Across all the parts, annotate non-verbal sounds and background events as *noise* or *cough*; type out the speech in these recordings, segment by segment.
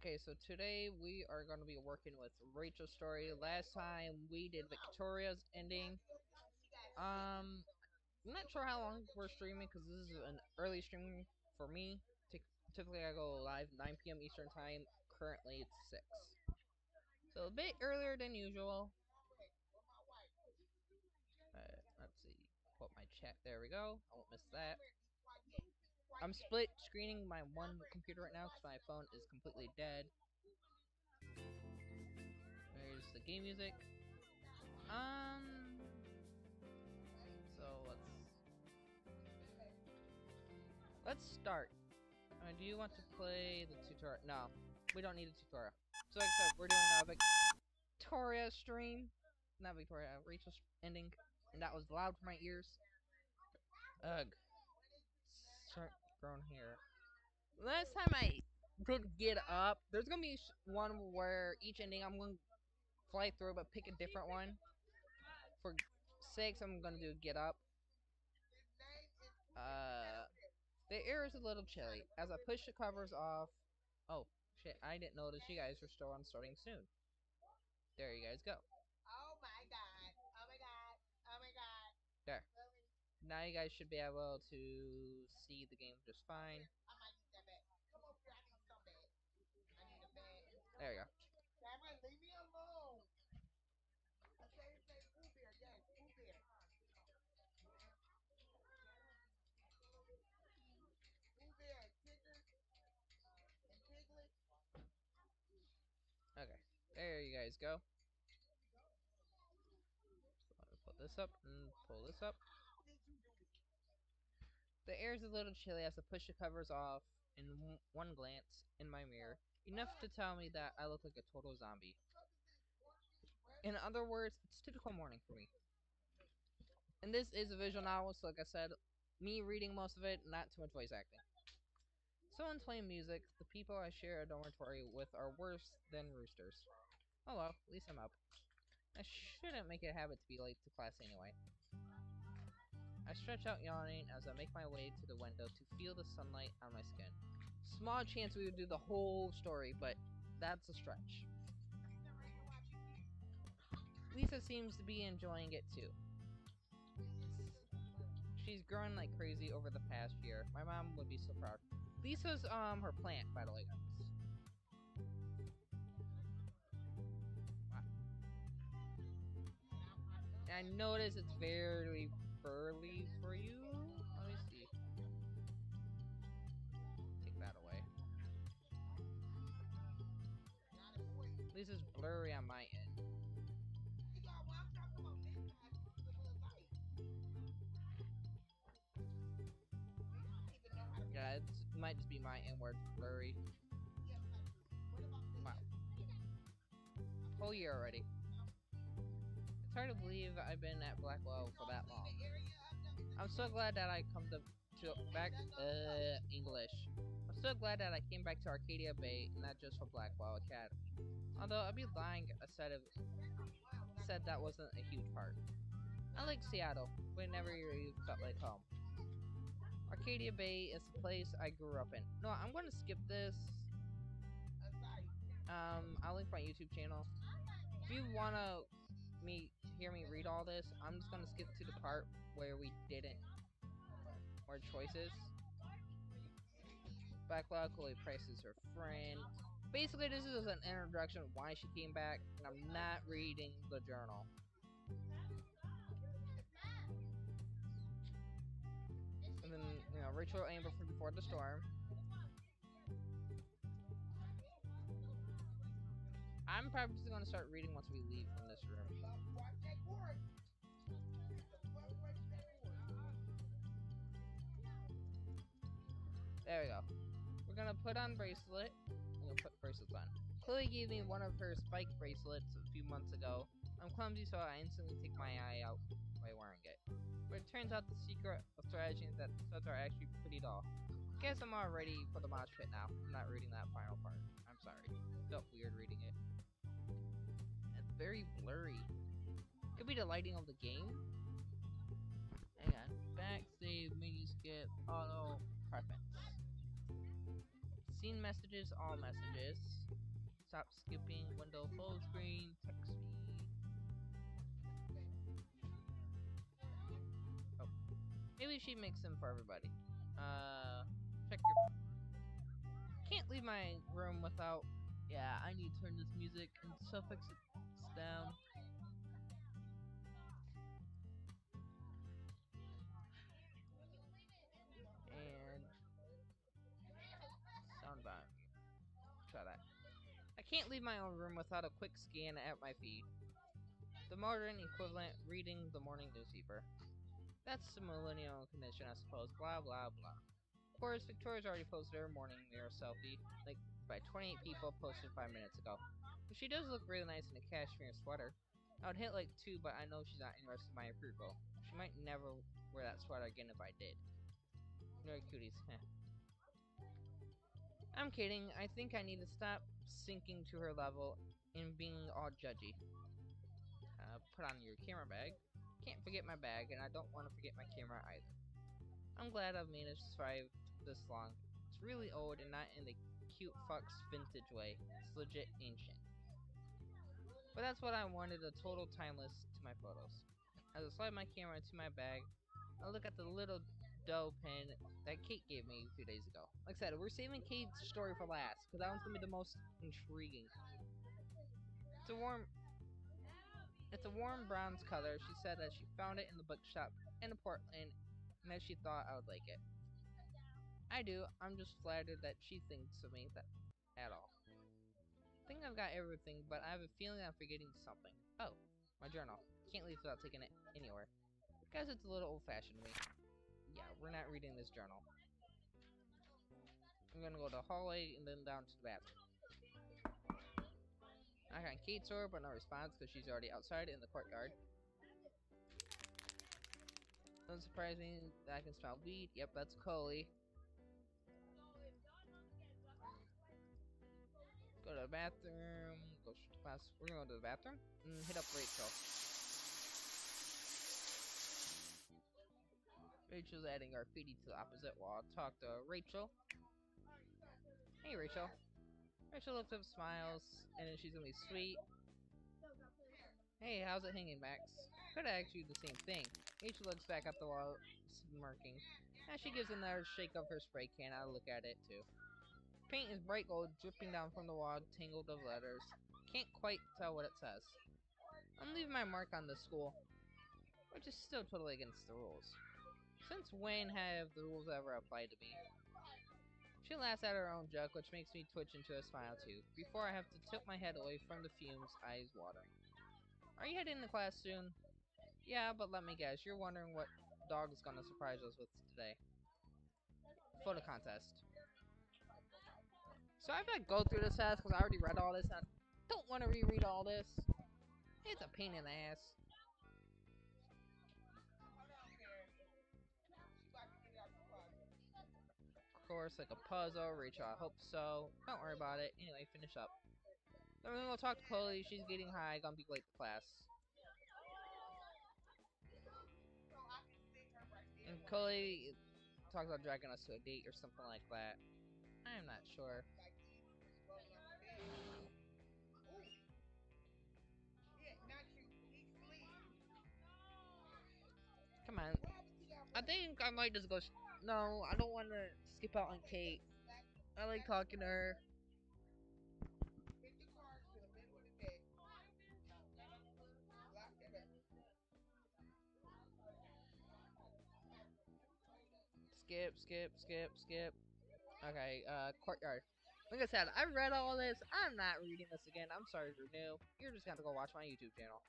Okay, so today we are going to be working with Rachel's story. Last time we did Victoria's ending. Um, I'm not sure how long we're streaming because this is an early stream for me. Typically, I go live 9 p.m. Eastern Time. Currently, it's 6. So a bit earlier than usual. Uh, let's see. Put my chat. There we go. I won't miss that. I'm split screening my one computer right now because my phone is completely dead. There's the game music. Um. So let's let's start. Uh, do you want to play the tutorial? No, we don't need a tutorial. So like I said, we're doing a Victoria stream, not Victoria, Rachel's ending, and that was loud for my ears. Ugh. Start grown here. Last time I did get up, there's gonna be one where each ending I'm gonna fly through, but pick a different one. For six, I'm gonna do get up. Uh, the air is a little chilly. As I push the covers off, oh shit, I didn't notice you guys were still on starting soon. There you guys go. Oh my god! Oh my god! Oh my god! There. Now you guys should be able to see the game just fine. There you go. Cameron, leave me alone. I say, say, Pooh Bear, yes, Pooh Bear. Pooh Bear, Kickers, and Piglet. Okay, there you guys go. So put this up and pull this up. The air is a little chilly as I push the covers off in one glance in my mirror, enough to tell me that I look like a total zombie. In other words, it's typical morning for me. And this is a visual novel, so like I said, me reading most of it, not too much voice acting. Someone's playing music, the people I share a dormitory with are worse than roosters. Oh well, at least I'm up. I shouldn't make it a habit to be late to class anyway. I stretch out yawning as I make my way to the window to feel the sunlight on my skin. Small chance we would do the whole story, but that's a stretch. Lisa seems to be enjoying it too. She's growing like crazy over the past year. My mom would be so proud. Lisa's um her plant, by the way, guys. I notice it's very burly for you. Let me see. Take that away. At least it's blurry on my end. Yeah, it might just be my it's blurry. Whole year already. It's hard to believe I've been at Blackwell for that. I'm so glad that I come to, to back uh English. I'm so glad that I came back to Arcadia Bay, not just for Blackwell Academy. Although I'd be lying if I said of said that wasn't a huge part. I like Seattle, whenever you felt like home. Arcadia Bay is the place I grew up in. No, I'm going to skip this. Um, I'll link my YouTube channel. If you want to me hear me read all this, I'm just gonna skip to the part where we didn't our choices. Backlog, Chloe Price is her friend. Basically, this is an introduction why she came back, and I'm not reading the journal. And then, you know, Rachel Amber from Before the Storm. I'm probably just gonna start reading once we leave from this room. There we go. We're gonna put on bracelet. We're gonna put bracelets on. Chloe gave me one of her spike bracelets a few months ago. I'm clumsy, so I instantly take my eye out by wearing it. But it turns out the secret of strategy is that sets are actually pretty dull. Guess I'm all ready for the mosh pit now. I'm not reading that final part. I'm sorry. Felt weird reading it. It's very blurry. Could be the lighting of the game. Hang on. Back, save, menu skip, auto, preference. Scene messages, all messages. stop skipping, window full screen, text speed. Oh. Maybe she makes them for everybody. Uh, check your... Can't leave my room without... Yeah, I need to turn this music and suffix down. Can't leave my own room without a quick scan at my feed. The modern equivalent reading the morning newspaper. That's the millennial condition, I suppose. Blah, blah, blah. Of course, Victoria's already posted her morning mirror selfie, like by 28 people posted 5 minutes ago. But she does look really nice in a cashmere sweater. I would hit like 2, but I know she's not interested in my approval. She might never wear that sweater again if I did. No cuties, heh. I'm kidding. I think I need to stop sinking to her level and being all judgy. Uh, put on your camera bag. Can't forget my bag, and I don't want to forget my camera either. I'm glad I've managed to survive this long. It's really old and not in the cute fucks vintage way. It's legit ancient. But that's what I wanted, a total timeless to my photos. As I slide my camera into my bag, I look at the little doe pin that Kate gave me a few days ago. Like I said, we're saving Kate's story for last, because that one's to be the most intriguing. It's a warm... It's a warm bronze color. She said that she found it in the bookshop in Portland, and that she thought I would like it. I do. I'm just flattered that she thinks of me that at all. I think I've got everything, but I have a feeling I'm forgetting something. Oh, my journal. Can't leave without taking it anywhere. Guess it's a little old-fashioned to me. Yeah, we're not reading this journal. I'm gonna go to the hallway and then down to the bathroom. I got Kate's door, but no response because she's already outside in the courtyard. Unsurprising, that I can smell weed. Yep, that's Coley. Go to the bathroom. Go to class. We're gonna go to the bathroom and hit up Rachel. Rachel's adding graffiti to the opposite wall. Talk to Rachel. Hey, Rachel. Rachel looks up, smiles, and then she's gonna be sweet. Hey, how's it hanging, Max? Could ask you the same thing. Rachel looks back up the wall, smirking. As she gives another shake of her spray can, I look at it too. Paint is bright gold, dripping down from the wall, tangled of letters. Can't quite tell what it says. I'm leaving my mark on the school, which is still totally against the rules. Since when have the rules ever applied to me? She laughs at her own joke, which makes me twitch into a smile too, before I have to tilt my head away from the fumes, eyes watering. Are you heading to class soon? Yeah, but let me guess, you're wondering what dog is gonna surprise us with today. Photo contest. So I have got to go through this fast because I already read all this and I don't want to reread all this. It's a pain in the ass. Course, like a puzzle, Rachel, I hope so. Don't worry about it. Anyway, finish up. Then we're talk to Chloe. She's getting high, gonna be late to class. And Chloe talks about dragging us to a date or something like that. I'm not sure. Come on. I think I might just go. No, I don't want to skip out on Kate. I like talking to her. Skip, skip, skip, skip. Okay, uh, courtyard. Like I said, I read all this. I'm not reading this again. I'm sorry if you're new. You're just gonna to go watch my YouTube channel.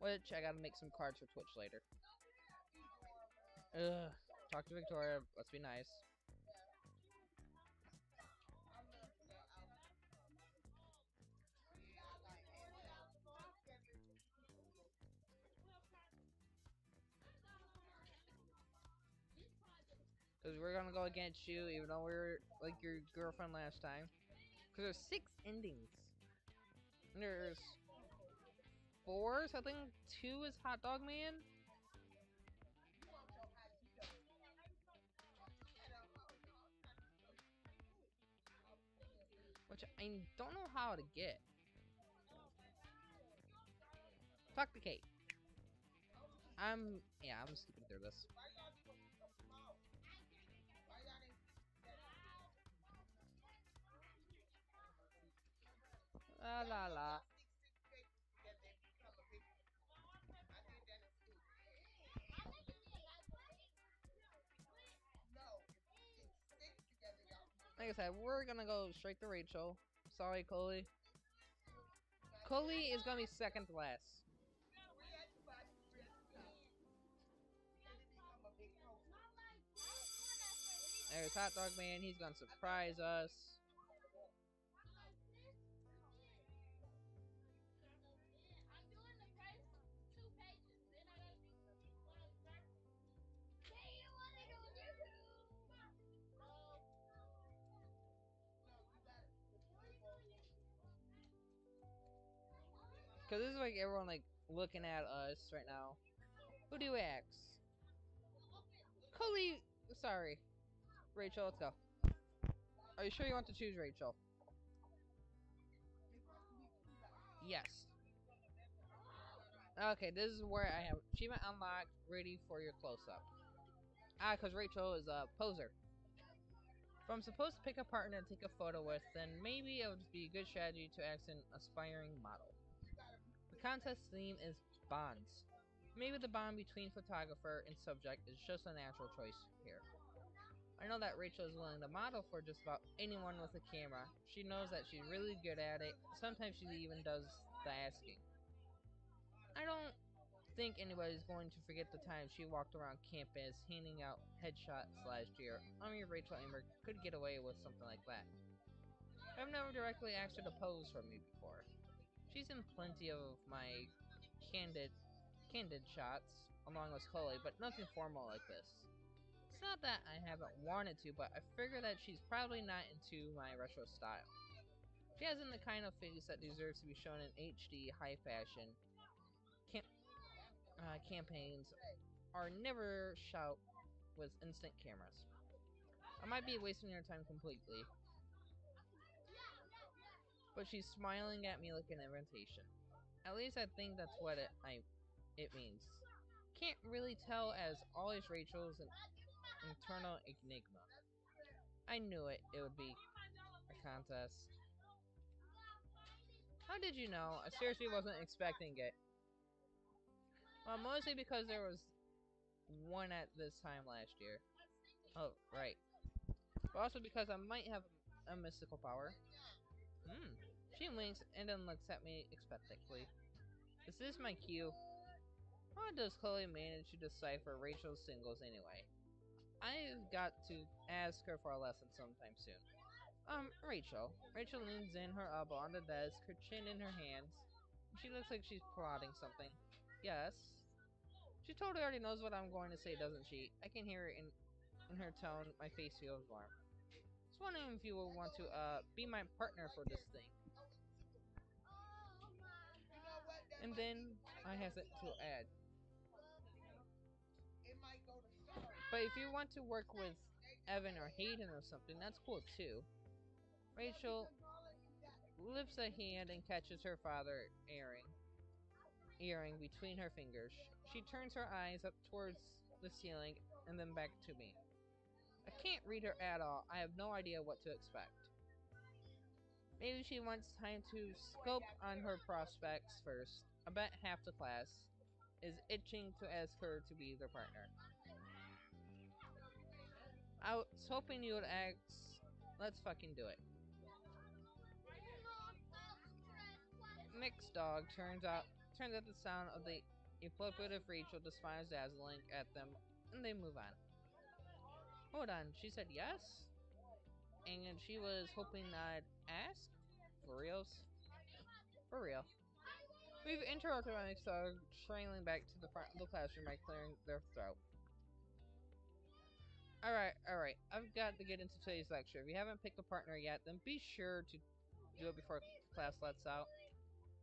Which, I gotta make some cards for Twitch later. Ugh. Talk to Victoria. Let's be nice. Because we're gonna go against you, even though we are like your girlfriend last time. Because there's six endings. And there's four, so I think two is Hot Dog Man. Which I don't know how to get. Talk to Kate. I'm yeah, I'm skipping through this. La la la. Like I said, we're gonna go straight to Rachel. Sorry, Coley. Coley is gonna be second to last. There's Hot Dog Man. He's gonna surprise us. Like everyone like looking at us right now. Who do ask? Coley. Sorry, Rachel. Let's go. Are you sure you want to choose Rachel? Yes. Okay, this is where I have achievement unlocked, ready for your close-up. Ah, because Rachel is a poser. If I'm supposed to pick a partner to take a photo with, then maybe it would be a good strategy to ask an aspiring model. The contest theme is bonds. Maybe the bond between photographer and subject is just a natural choice here. I know that Rachel is willing to model for just about anyone with a camera. She knows that she's really good at it. Sometimes she even does the asking. I don't think anybody's going to forget the time she walked around campus handing out headshots last year. I mean, Rachel Amber could get away with something like that. I've never directly asked her to pose for me before. She's in plenty of my candid candid shots along with Chloe, but nothing formal like this. It's not that I haven't wanted to, but I figure that she's probably not into my retro style. She hasn't the kind of face that deserves to be shown in HD high fashion uh, campaigns are never shot with instant cameras. I might be wasting your time completely. But she's smiling at me like an invitation. At least I think that's what it I it means. Can't really tell as always Rachel's an internal enigma. I knew it, it would be a contest. How did you know? I seriously wasn't expecting it. Well, mostly because there was one at this time last year. Oh, right. But also because I might have a mystical power. Hmm. She winks and then looks at me expectantly. Is this my cue? How does Chloe manage to decipher Rachel's singles anyway? I've got to ask her for a lesson sometime soon. Um, Rachel. Rachel leans in her elbow on the desk, her chin in her hands. She looks like she's plotting something. Yes. She totally already knows what I'm going to say, doesn't she? I can hear it in, in her tone. My face feels warm. Wondering if you will want to, uh, be my partner for this thing. And then I have to add. It to start. But if you want to work with Evan or Hayden or something, that's cool too. Rachel lifts a hand and catches her father earring earring between her fingers. She turns her eyes up towards the ceiling and then back to me. I can't read her at all. I have no idea what to expect. Maybe she wants time to scope on her prospects first. I bet half the class is itching to ask her to be their partner. I was hoping you would ask, let's fucking do it. Mixed dog turns out turns out the sound of the evocative Rachel despises dazzling at them, and they move on. Hold on, she said yes? And she was hoping I'd ask? For reals? For real. We've interrupted my dog trailing back to the front of the classroom by clearing their throat. Alright, alright. I've got to get into today's lecture. If you haven't picked a partner yet, then be sure to do it before class lets out.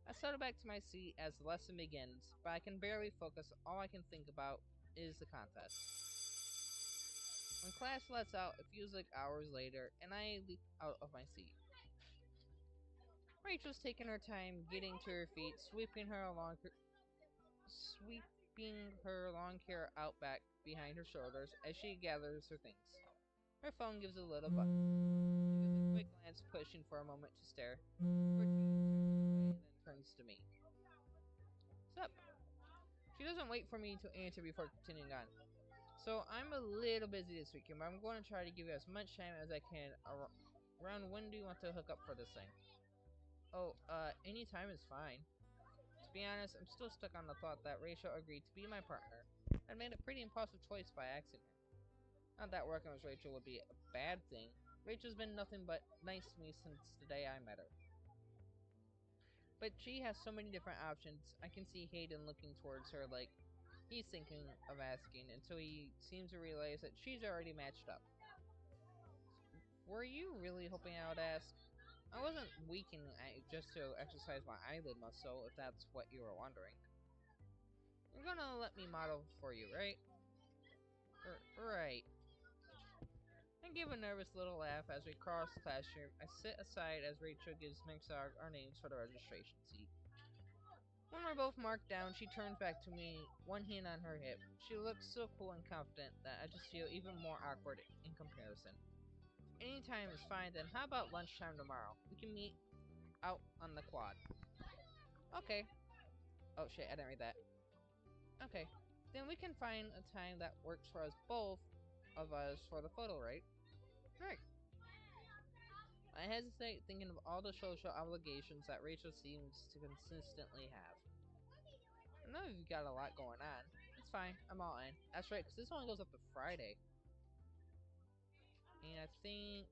I settle back to my seat as the lesson begins, but I can barely focus. All I can think about is the contest. When class lets out, it feels like hours later, and I leap out of my seat. Rachel's taking her time getting to her feet, sweeping her along her, sweeping her long hair out back behind her shoulders as she gathers her things. Her phone gives a little buzz. She gives a quick glance, pushing for a moment to stare. And then turns to me. What's up? She doesn't wait for me to answer before continuing on. So I'm a little busy this weekend, but I'm going to try to give you as much time as I can. Around when do you want to hook up for this thing? Oh, uh, any time is fine. To be honest, I'm still stuck on the thought that Rachel agreed to be my partner. I made a pretty impulsive choice by accident. Not that working with Rachel would be a bad thing. Rachel's been nothing but nice to me since the day I met her. But she has so many different options. I can see Hayden looking towards her like he's thinking of asking until he seems to realize that she's already matched up. Were you really hoping I would ask? I wasn't weakening just to exercise my eyelid muscle, if that's what you were wondering. You're gonna let me model for you, right? R- right. I give a nervous little laugh as we cross the classroom. I sit aside as Rachel gives Mixar our names for the registration seat. When we're both marked down, she turns back to me, one hand on her hip. She looks so cool and confident that I just feel even more awkward in comparison. Anytime is fine, then how about lunchtime tomorrow? We can meet out on the quad. Okay. Oh shit, I didn't read that. Okay. Then we can find a time that works for us both of us for the photo, right? Right. I hesitate thinking of all the social obligations that Rachel seems to consistently have. I know you've got a lot going on. It's fine. I'm all in. That's right, because this only goes up to Friday. And I think,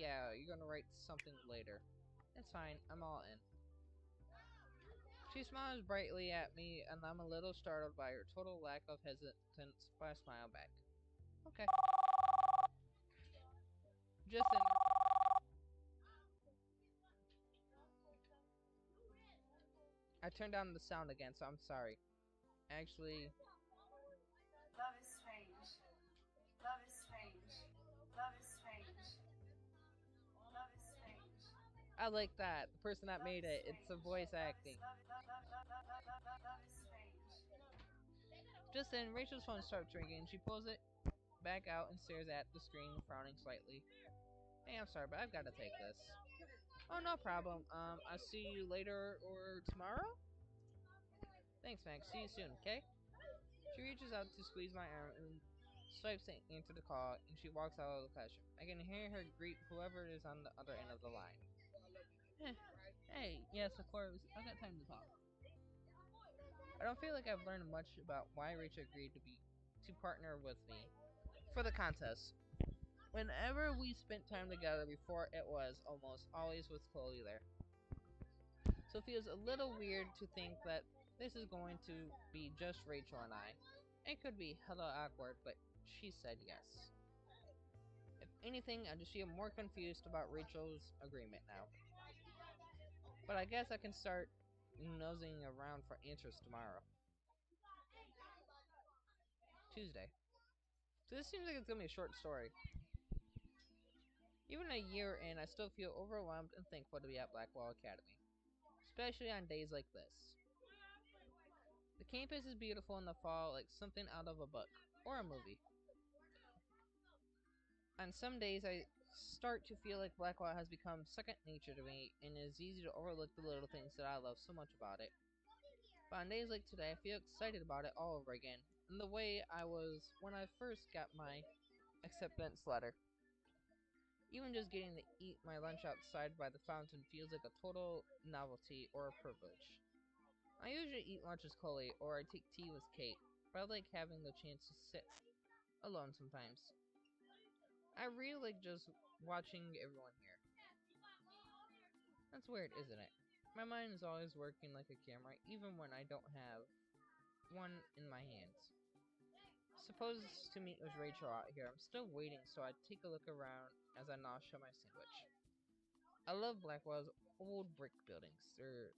yeah, you're gonna write something later. It's fine. I'm all in. She smiles brightly at me, and I'm a little startled by her total lack of hesitance, but I smile back. Okay. Just in. I turned down the sound again, so I'm sorry. Actually. Love is strange. Love is strange. Love is strange. Love is strange. I like that. The person that love made it, it's a voice acting. Just then, Rachel's phone starts ringing. She pulls it back out and stares at the screen, frowning slightly. Hey, I'm sorry, but I've got to take this. Oh, no problem. Um, I'll see you later or tomorrow? Thanks, Max. See you soon, okay? She reaches out to squeeze my arm and swipes to answer the call, and she walks out of the classroom. I can hear her greet whoever is on the other end of the line. Hey, yes, of course. I've got time to talk. I don't feel like I've learned much about why Rachel agreed to be to partner with me for the contest. Whenever we spent time together before, it was almost always with Chloe there. So it feels a little weird to think that this is going to be just Rachel and I. It could be hella awkward, but she said yes. If anything, I just feel more confused about Rachel's agreement now. But I guess I can start nosing around for answers tomorrow. Tuesday. So this seems like it's gonna be a short story. Even a year in, I still feel overwhelmed and thankful to be at Blackwell Academy. Especially on days like this. The campus is beautiful in the fall, like something out of a book or a movie. On some days, I start to feel like Blackwell has become second nature to me, and it is easy to overlook the little things that I love so much about it. But on days like today, I feel excited about it all over again, in the way I was when I first got my acceptance letter. Even just getting to eat my lunch outside by the fountain feels like a total novelty or a privilege. I usually eat lunch with Chloe, or I take tea with Kate, but I like having the chance to sit alone sometimes. I really like just watching everyone here. That's weird, isn't it? My mind is always working like a camera, even when I don't have one in my hands. Supposed to meet with Rachel out here. I'm still waiting, so I take a look around as I nosh on my sandwich. I love Blackwell's old brick buildings. They're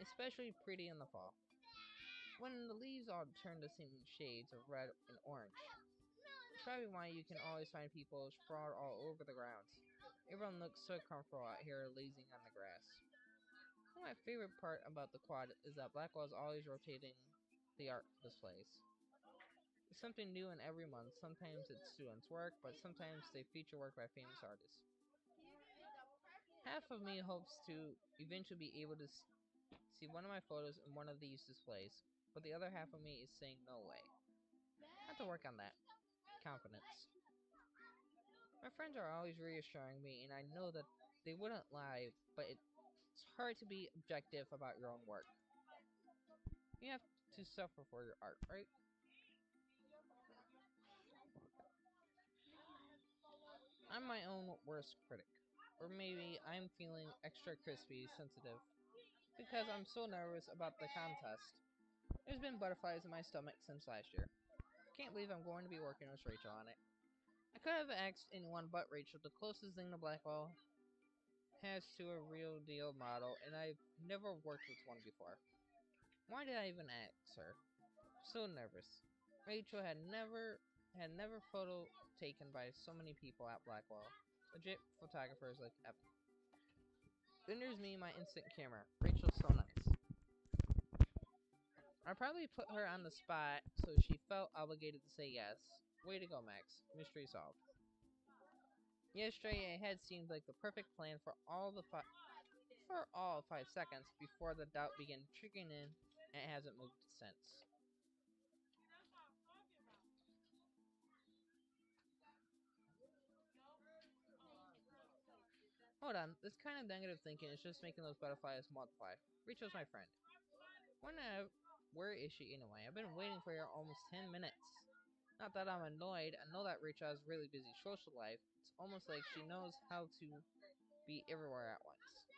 especially pretty in the fall. When the leaves all turn to seeming shades of red and orange. Probably why you can always find people sprawled all over the grounds. Everyone looks so comfortable out here lazing on the grass. My favorite part about the quad is that Blackwell is always rotating the art displays. There's something new in every month. Sometimes it's students' work, but sometimes they feature work by famous artists. Half of me hopes to eventually be able to see one of my photos in one of these displays, but the other half of me is saying no way. I have to work on that. Confidence. My friends are always reassuring me, and I know that they wouldn't lie, but it's hard to be objective about your own work. You have to suffer for your art, right? I'm my own worst critic. Or maybe I'm feeling extra crispy sensitive because I'm so nervous about the contest. There's been butterflies in my stomach since last year. Can't believe I'm going to be working with Rachel on it. I could have asked anyone but Rachel. The closest thing to Blackwell has to a real deal model, and I've never worked with one before. Why did I even ask her? So nervous. Rachel had never had never photo taken by so many people at Blackwell. Legit photographers like Epic. Then there's me, my instant camera. Rachel's so nice. I probably put her on the spot, so she felt obligated to say yes. Way to go, Max. Mystery solved. Yesterday, had seemed like the perfect plan for all the for all five seconds before the doubt began trickling in, and it hasn't moved since. Hold on, this kind of negative thinking is just making those butterflies multiply. Rachel's my friend. When I, where is she anyway? I've been waiting for her almost 10 minutes. Not that I'm annoyed, I know that Rachel has really busy social life. It's almost like she knows how to be everywhere at once.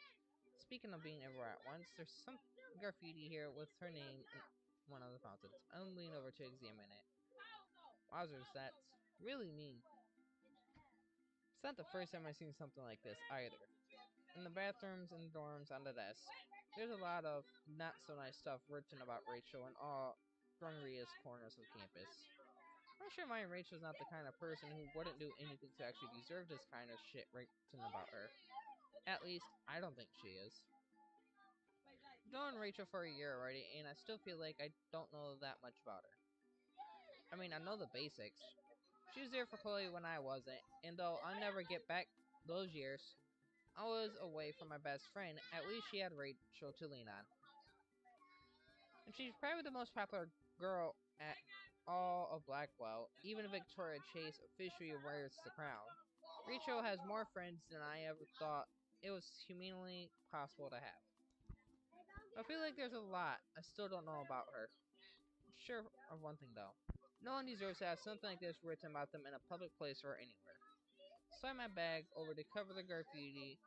Speaking of being everywhere at once, there's some graffiti here with her name in one of the fountains. I'm leaning over to examine it. Wowzers, that's really mean. It's not the first time I've seen something like this either. In the bathrooms and dorms on the there's a lot of not so nice stuff written about Rachel in all grungiest corners of campus. I'm sure my Rachel's not the kind of person who wouldn't do anything to actually deserve this kind of shit written about her. At least, I don't think she is. I've Known Rachel for a year already, and I still feel like I don't know that much about her. I mean, I know the basics. She was there for Chloe when I wasn't, and though I'll never get back those years, I was away from my best friend, at least she had Rachel to lean on. And she's probably the most popular girl at all of Blackwell, even Victoria Chase officially wears the crown. Rachel has more friends than I ever thought it was humanly possible to have. I feel like there's a lot I still don't know about her. Sure of one thing though. No one deserves to have something like this written about them in a public place or anywhere. Slide my bag over to cover the graffiti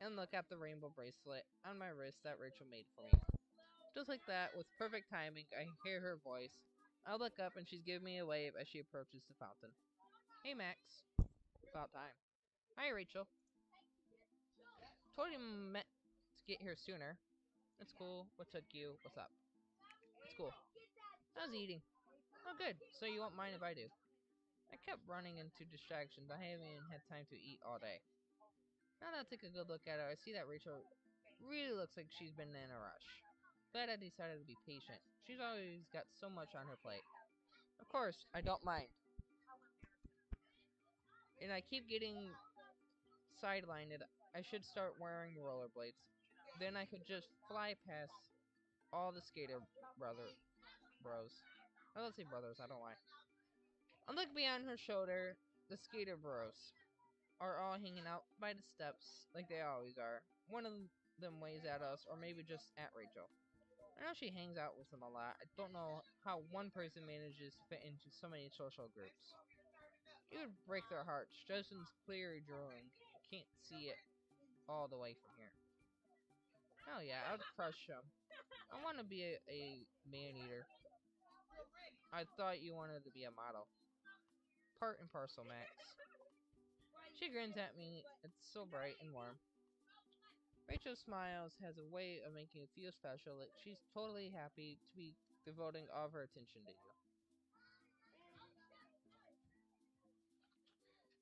and look at the rainbow bracelet on my wrist that Rachel made for me. Just like that, with perfect timing, I hear her voice. I look up and she's giving me a wave as she approaches the fountain. Hey Max. About time. Hi Rachel. Totally meant to get here sooner. It's cool. What took you? What's up? It's cool. How's eating? Oh, good. So you won't mind if I do? I kept running into distractions. I haven't even had time to eat all day. Now that I take a good look at her, I see that Rachel really looks like she's been in a rush. Glad I decided to be patient. She's always got so much on her plate. Of course, I don't mind. And I keep getting sidelined. I should start wearing rollerblades. Then I could just fly past all the skater brother bros. I don't say brothers, I don't. I look beyond her shoulder. The skater bros are all hanging out by the steps like they always are. One of them waves at us, or maybe just at Rachel. I know she hangs out with them a lot. I don't know how one person manages to fit into so many social groups. It would break their hearts. Justin's clear drawing. Can't see it all the way from here. Hell yeah, I would crush him. I want to be a, a man eater. I thought you wanted to be a model. Part and parcel, Max. She grins at me. It's so bright and warm. Rachel smiles, has a way of making you feel special, like she's totally happy to be devoting all of her attention to you.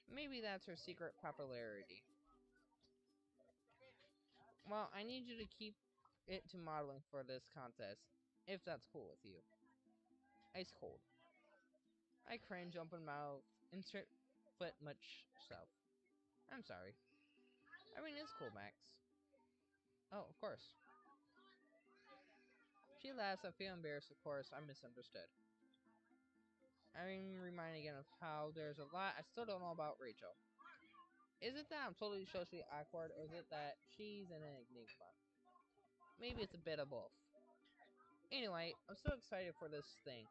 Maybe that's her secret popularity. Well, I need you to keep it to modeling for this contest, if that's cool with you. Ice cold. I cringe, open mouth, insert foot much self. I'm sorry. I mean, it's cool, Max. Oh, of course. She laughs. I feel embarrassed, of course. I'm misunderstood. I'm reminded again of how there's a lot I still don't know about Rachel. Is it that I'm totally socially awkward, or is it that she's an enigma? Maybe it's a bit of both. Anyway, I'm so excited for this thing.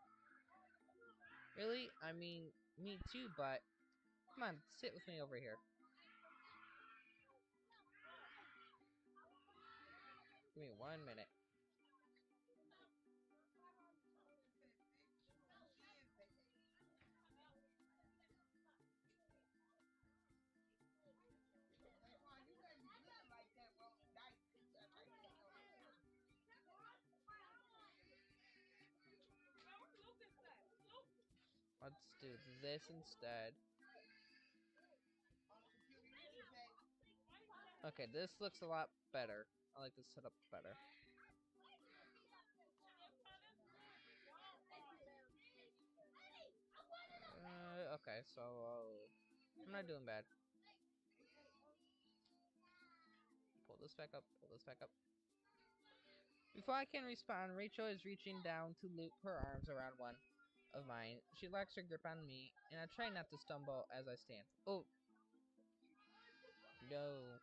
Really? I mean, me too, but... Come on, sit with me over here. Give me one minute. Let's do this instead. Okay, this looks a lot better. I like this setup better. Uh, okay, so uh, I'm not doing bad. Pull this back up. Pull this back up. Before I can respond, Rachel is reaching down to loop her arms around one of mine. She locks her grip on me, and I try not to stumble as I stand. Oh. No.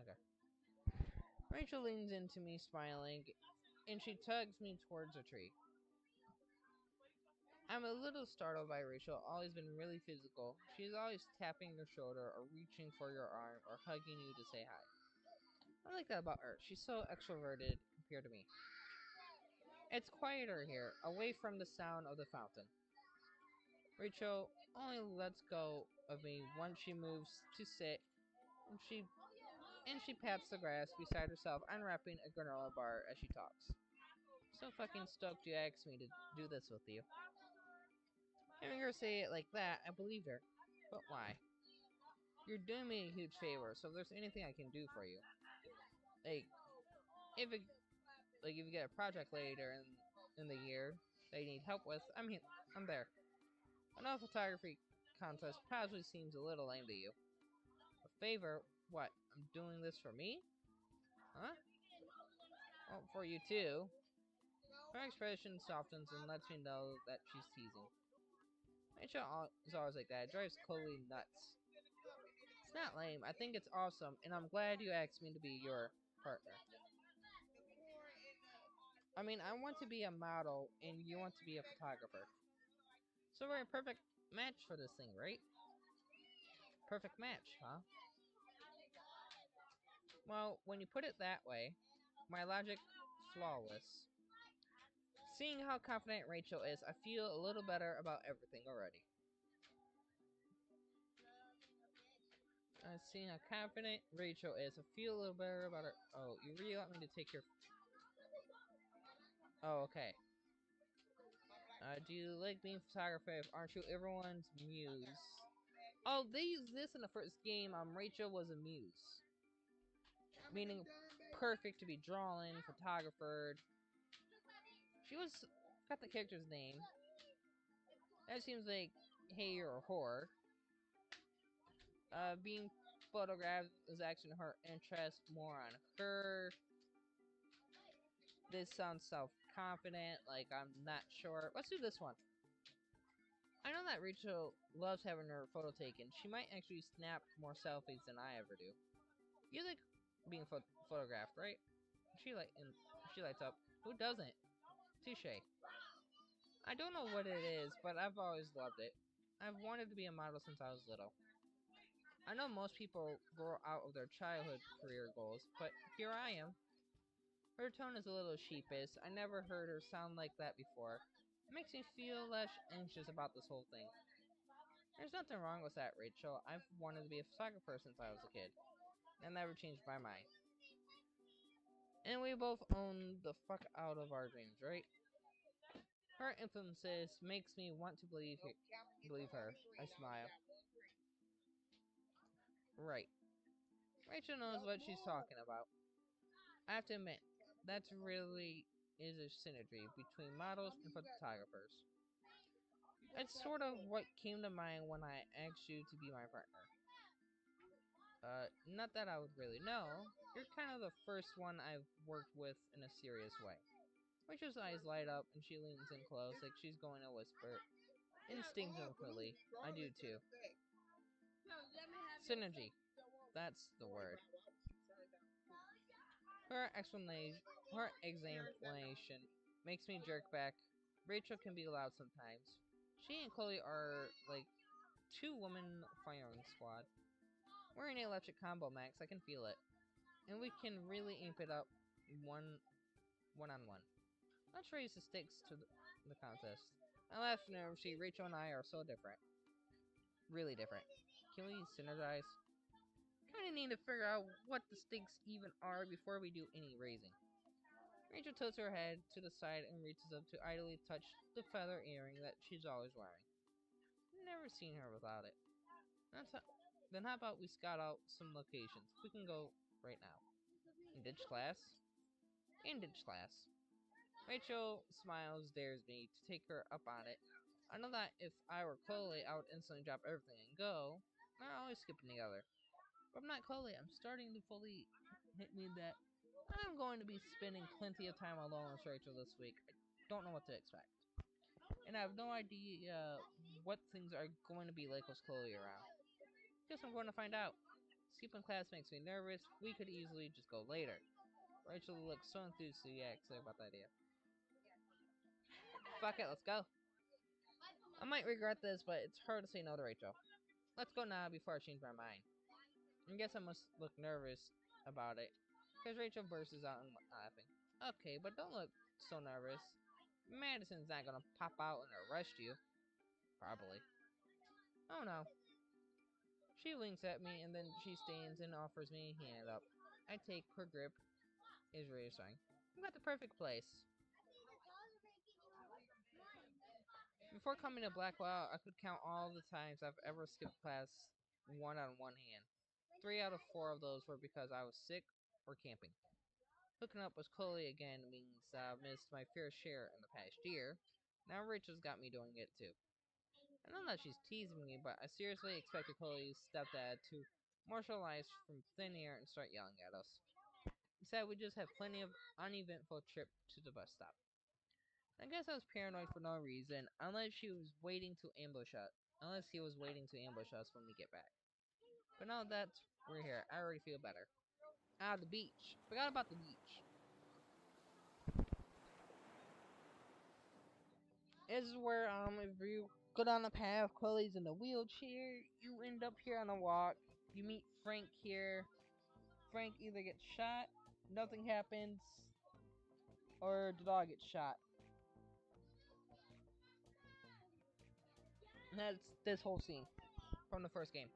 Okay. Rachel leans into me, smiling, and she tugs me towards a tree. I'm a little startled by Rachel, always been really physical. She's always tapping your shoulder or reaching for your arm or hugging you to say hi. I like that about her. She's so extroverted compared to me. It's quieter here, away from the sound of the fountain. Rachel only lets go of me once she moves to sit, and she and she pats the grass beside herself, unwrapping a granola bar as she talks. So fucking stoked you asked me to do this with you. Hearing her say it like that, I believed her. But why? You're doing me a huge favor, so if there's anything I can do for you, like, if it, like if you get a project later in in the year that you need help with, I'm he- I'm there. Know photography contest probably seems a little lame to you. A favor? What? I'm doing this for me? Huh? Well, for you too. Her expression softens and lets me know that she's teasing. Rachel is always like that. It drives Chloe nuts. It's not lame. I think it's awesome, and I'm glad you asked me to be your partner. I mean, I want to be a model, and you want to be a photographer. So we're a perfect match for this thing, right? Perfect match, huh? Well, when you put it that way, my logic flawless. Seeing how confident Rachel is, I feel a little better about everything already. Uh, seeing how confident Rachel is, I feel a little better about her. Oh, you really want me to take your. Oh, okay. Uh, do you like being photographer? Aren't you everyone's muse? Oh, they used this in the first game. Um, Rachel was a muse, meaning perfect to be drawn, photographed. She was got the character's name. That seems like hey you're a whore. Uh, being photographed is actually her interest more on her. This sounds self-confident, like I'm not sure. Let's do this one. I know that Rachel loves having her photo taken. She might actually snap more selfies than I ever do. You like being pho- photographed, right? She like and she lights up. Who doesn't? Touche. I don't know what it is, but I've always loved it. I've wanted to be a model since I was little. I know most people grow out of their childhood career goals, but here I am. Her tone is a little sheepish. I never heard her sound like that before. It makes me feel less anxious about this whole thing. There's nothing wrong with that, Rachel. I've wanted to be a photographer since I was a kid. I never changed my mind. And we both own the fuck out of our dreams, right? Her influences makes me want to believe believe her. I smile. Right. Rachel knows what she's talking about. I have to admit, that's really is a synergy between models and photographers. It's sort of what came to mind when I asked you to be my partner. Uh, not that I would really know. You're kind of the first one I've worked with in a serious way. Rachel's eyes light up and she leans in close like she's going to whisper. Instinctively, I do too. Synergy. That's the word. Her explanation, her examination makes me jerk back. Rachel can be loud sometimes. She and Chloe are like two woman firing squad. We're an electric combo, Max. I can feel it, and we can really amp it up one, one on one. Let's raise the stakes to the, contest. I laugh nervously. Rachel and I are so different, really different. Can we synergize? Kinda need to figure out what the stakes even are before we do any raising. Rachel tilts her head to the side and reaches up to idly touch the feather earring that she's always wearing. Never seen her without it. That's how, then how about we scout out some locations? We can go right now. In ditch class? In ditch class. Rachel smiles, dares me to take her up on it. I know that if I were Chloe, I would instantly drop everything and go. We're always skipping together. I'm not Chloe. I'm starting to fully hit me that I'm going to be spending plenty of time alone with Rachel this week. I don't know what to expect. And I have no idea what things are going to be like with Chloe around. Guess I'm going to find out. Skipping class makes me nervous. We could easily just go later. Rachel looks so enthusiastic about the idea. Fuck it, let's go. I might regret this, but it's hard to say no to Rachel. Let's go now before I change my mind. I guess I must look nervous about it, because Rachel bursts out laughing. Okay, but don't look so nervous. Madsen's not gonna pop out and arrest you. Probably. Oh no. She winks at me and then she stands and offers me a hand up. I take her grip. Is reassuring. We got the perfect place. Before coming to Blackwell, I could count all the times I've ever skipped class one on one hand. Three out of four of those were because I was sick or camping. Hooking up with Chloe again means I've missed my fair share in the past year. Now Rachel's got me doing it too. I know that she's teasing me, but I seriously expected Chloe's stepdad to martialize from thin air and start yelling at us. Instead, we just had plenty of uneventful trip to the bus stop. I guess I was paranoid for no reason, unless she was waiting to ambush us. Unless he was waiting to ambush us when we get back. But now that we're here, I already feel better. Ah, the beach. Forgot about the beach. This is where, um, if you go down the path, Chloe's in the wheelchair, you end up here on a walk. You meet Frank here. Frank either gets shot, nothing happens, or the dog gets shot. And that's this whole scene from the first game.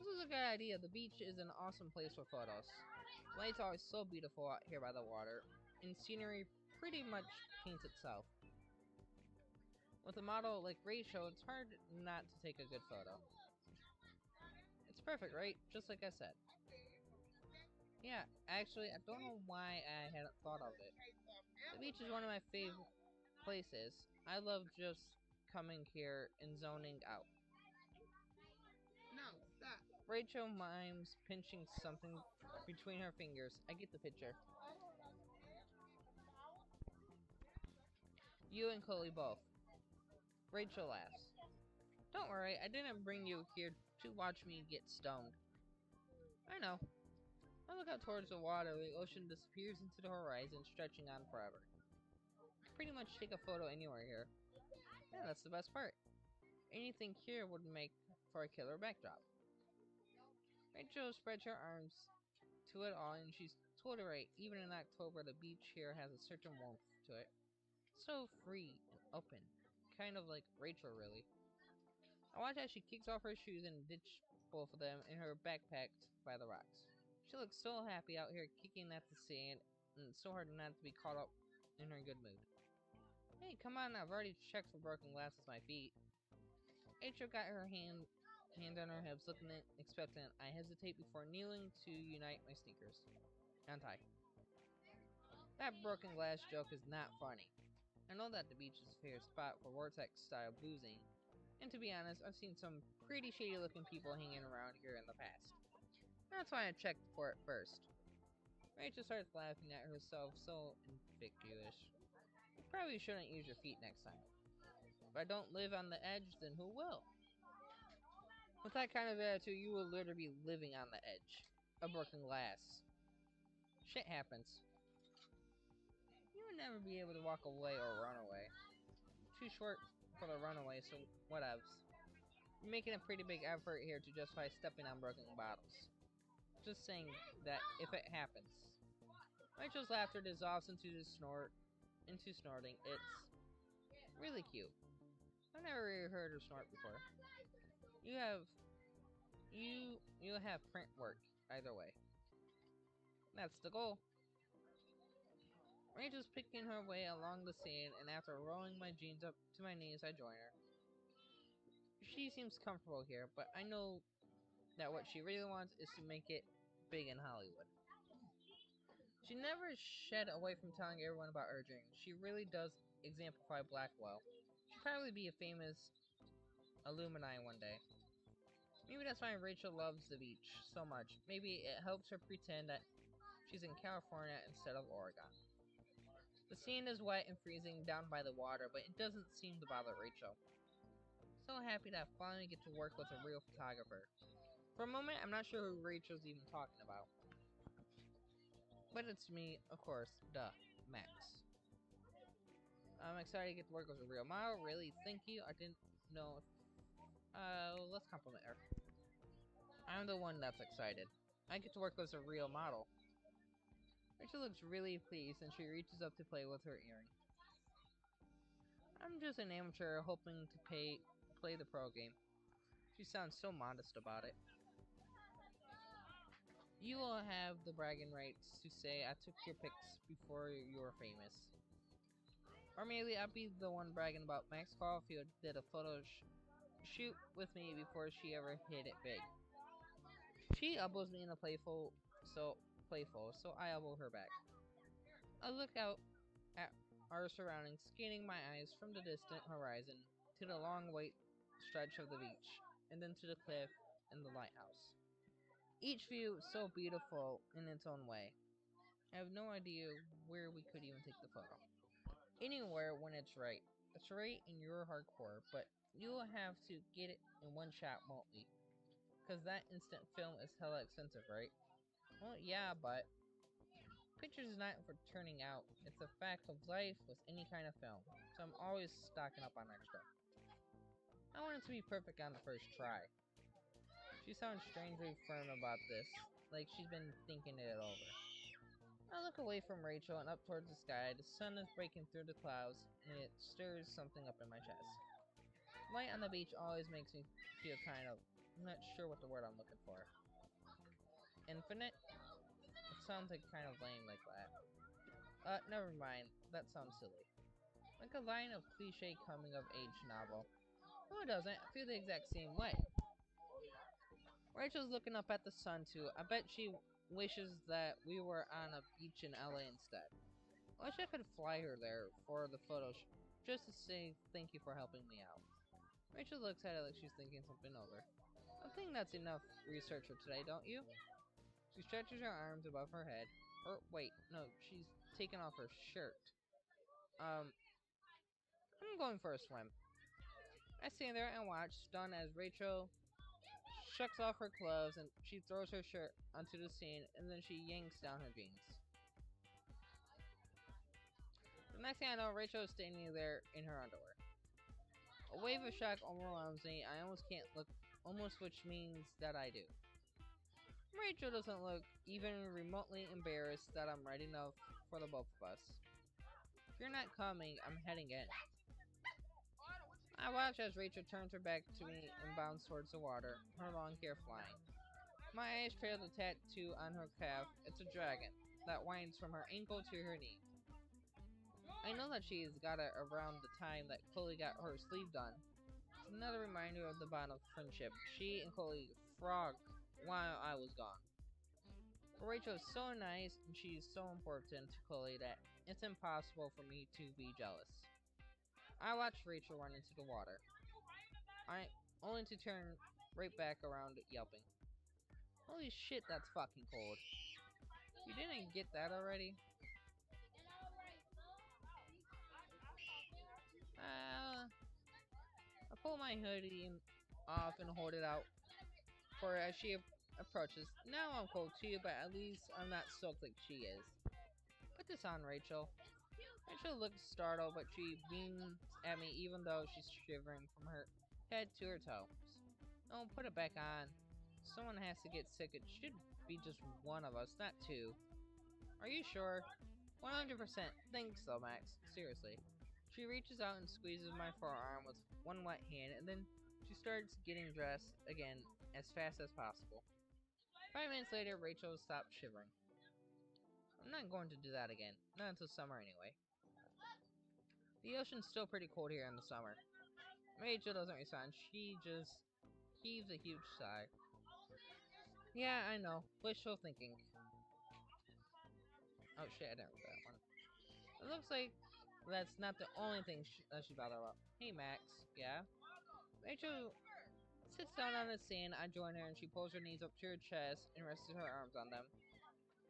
This is a good idea. The beach is an awesome place for photos. Light's always so beautiful out here by the water, and scenery pretty much paints itself. With a model like Rachel, it's hard not to take a good photo. It's perfect, right? Just like I said. Yeah, actually, I don't know why I hadn't thought of it. The beach is one of my favorite places. I love just coming here and zoning out. Rachel mimes pinching something between her fingers. I get the picture. You and Chloe both. Rachel laughs. Don't worry, I didn't bring you here to watch me get stoned. I know. I look out towards the water, the ocean disappears into the horizon, stretching on forever. Pretty much take a photo anywhere here. Yeah, that's the best part. Anything here would make for a killer backdrop. Rachel spreads her arms to it all, and she's totally right. Even in October, the beach here has a certain warmth to it. So free and open. Kind of like Rachel, really. I watch as she kicks off her shoes and ditch both of them in her backpack by the rocks. She looks so happy out here kicking at the sand, and it's so hard not to be caught up in her good mood. Hey, come on, I've already checked for broken glass with my feet. Rachel got her hand hand on her hips, looking at expectant. I hesitate before kneeling to unite my sneakers. Untie. That broken glass joke is not funny. I know that the beach is a favorite spot for vortex-style boozing, and to be honest, I've seen some pretty shady-looking people hanging around here in the past. That's why I checked for it first. Rachel starts laughing at herself so ambiguous. Probably shouldn't use your feet next time. If I don't live on the edge, then who will? With that kind of attitude, you will literally be living on the edge of broken glass. Shit happens. You will never be able to walk away or run away. Too short for the runaway, so whatevs. You're making a pretty big effort here to justify stepping on broken bottles. Just saying that if it happens. Rachel's laughter dissolves into the snort, into snorting. It's really cute. I've never really heard her snort before. You have, you, you have print work either way. That's the goal. Rachel's picking her way along the sand, and after rolling my jeans up to my knees, I join her. She seems comfortable here, but I know that what she really wants is to make it big in Hollywood. She never shed away from telling everyone about her dreams. She really does exemplify Blackwell. She'll probably be a famous alumni one day. Maybe that's why Rachel loves the beach so much. Maybe it helps her pretend that she's in California instead of Oregon. The sand is wet and freezing down by the water, but it doesn't seem to bother Rachel. So happy that I finally get to work with a real photographer. For a moment, I'm not sure who Rachel's even talking about. But it's me, of course, duh, Max. I'm excited to get to work with a real model. Really, thank you. I didn't know. If, uh, let's compliment her. I'm the one that's excited. I get to work with a real model. Rachel looks really pleased and she reaches up to play with her earring. I'm just an amateur hoping to pay play the pro game. She sounds so modest about it. You will have the bragging rights to say I took your pics before you were famous. Or maybe I'll be the one bragging about Max Caulfield did a photo sh shoot with me before she ever hit it big. She elbows me in a playful, so playful, so I elbow her back. I look out at our surroundings, scanning my eyes from the distant horizon to the long white stretch of the beach, and then to the cliff and the lighthouse. Each view so beautiful in its own way. I have no idea where we could even take the photo. Anywhere when it's right. It's right in your hardcore, but you'll have to get it in one shot, won't we? Because that instant film is hella expensive, right? Well, yeah, but pictures is not for turning out. It's a fact of life with any kind of film, so I'm always stocking up on extra. I want it to be perfect on the first try. She sounds strangely firm about this, like she's been thinking it over. I look away from Rachel and up towards the sky. The sun is breaking through the clouds, and it stirs something up in my chest. Light on the beach always makes me feel kind of... I'm not sure what the word I'm looking for infinite? It sounds like kind of lame like that. Uh, never mind. That sounds silly. Like a line of cliche coming of age novel. Who doesn't? I feel the exact same way. Rachel's looking up at the sun too. I bet she wishes that we were on a beach in LA instead. I wish I could fly her there for the photo just to say thank you for helping me out. Rachel looks at it like she's thinking something over. I think that's enough research for today, don't you? She stretches her arms above her head. Or, wait, no, she's taken off her shirt. Um, I'm going for a swim. I stand there and watch, stunned as Rachel shucks off her gloves and she throws her shirt onto the sand and then she yanks down her jeans. The next thing I know, Rachel is standing there in her underwear. A wave of shock overwhelms me. I almost can't look, almost which means that I do. Rachel doesn't look even remotely embarrassed that I'm ready enough for the both of us. If you're not coming, I'm heading in. I watch as Rachel turns her back to me and bounds towards the water, her long hair flying. My eyes trail the tattoo on her calf. It's a dragon that winds from her ankle to her knee. I know that she's got it around the time that Chloe got her sleeve done. Another reminder of the bond of friendship she and Chloe frogged while I was gone. Rachel is so nice and she's so important to Chloe that it's impossible for me to be jealous. I watched Rachel run into the water. I only to turn right back around yelping. Holy shit, that's fucking cold. You didn't get that already? Pull my hoodie off and hold it out for her as she approaches. Now I'm cold too, but at least I'm not soaked like she is. Put this on, Rachel. Rachel looks startled, but she beams at me even though she's shivering from her head to her toes. No, put it back on. Someone has to get sick. It should be just one of us, not two. Are you sure? 100%. Thanks though, Max. Seriously. She reaches out and squeezes my forearm with one wet hand, and then she starts getting dressed again as fast as possible. Five minutes later, Rachel stopped shivering. I'm not going to do that again. Not until summer, anyway. The ocean's still pretty cold here in the summer. Rachel doesn't respond. She just heaves a huge sigh. Yeah, I know. Wishful thinking. Oh shit, I didn't read that one. It looks like that's not the only thing sh that she's bothered about. Hey, Max. Yeah? Rachel sits down on the sand. I join her and she pulls her knees up to her chest and rests her arms on them.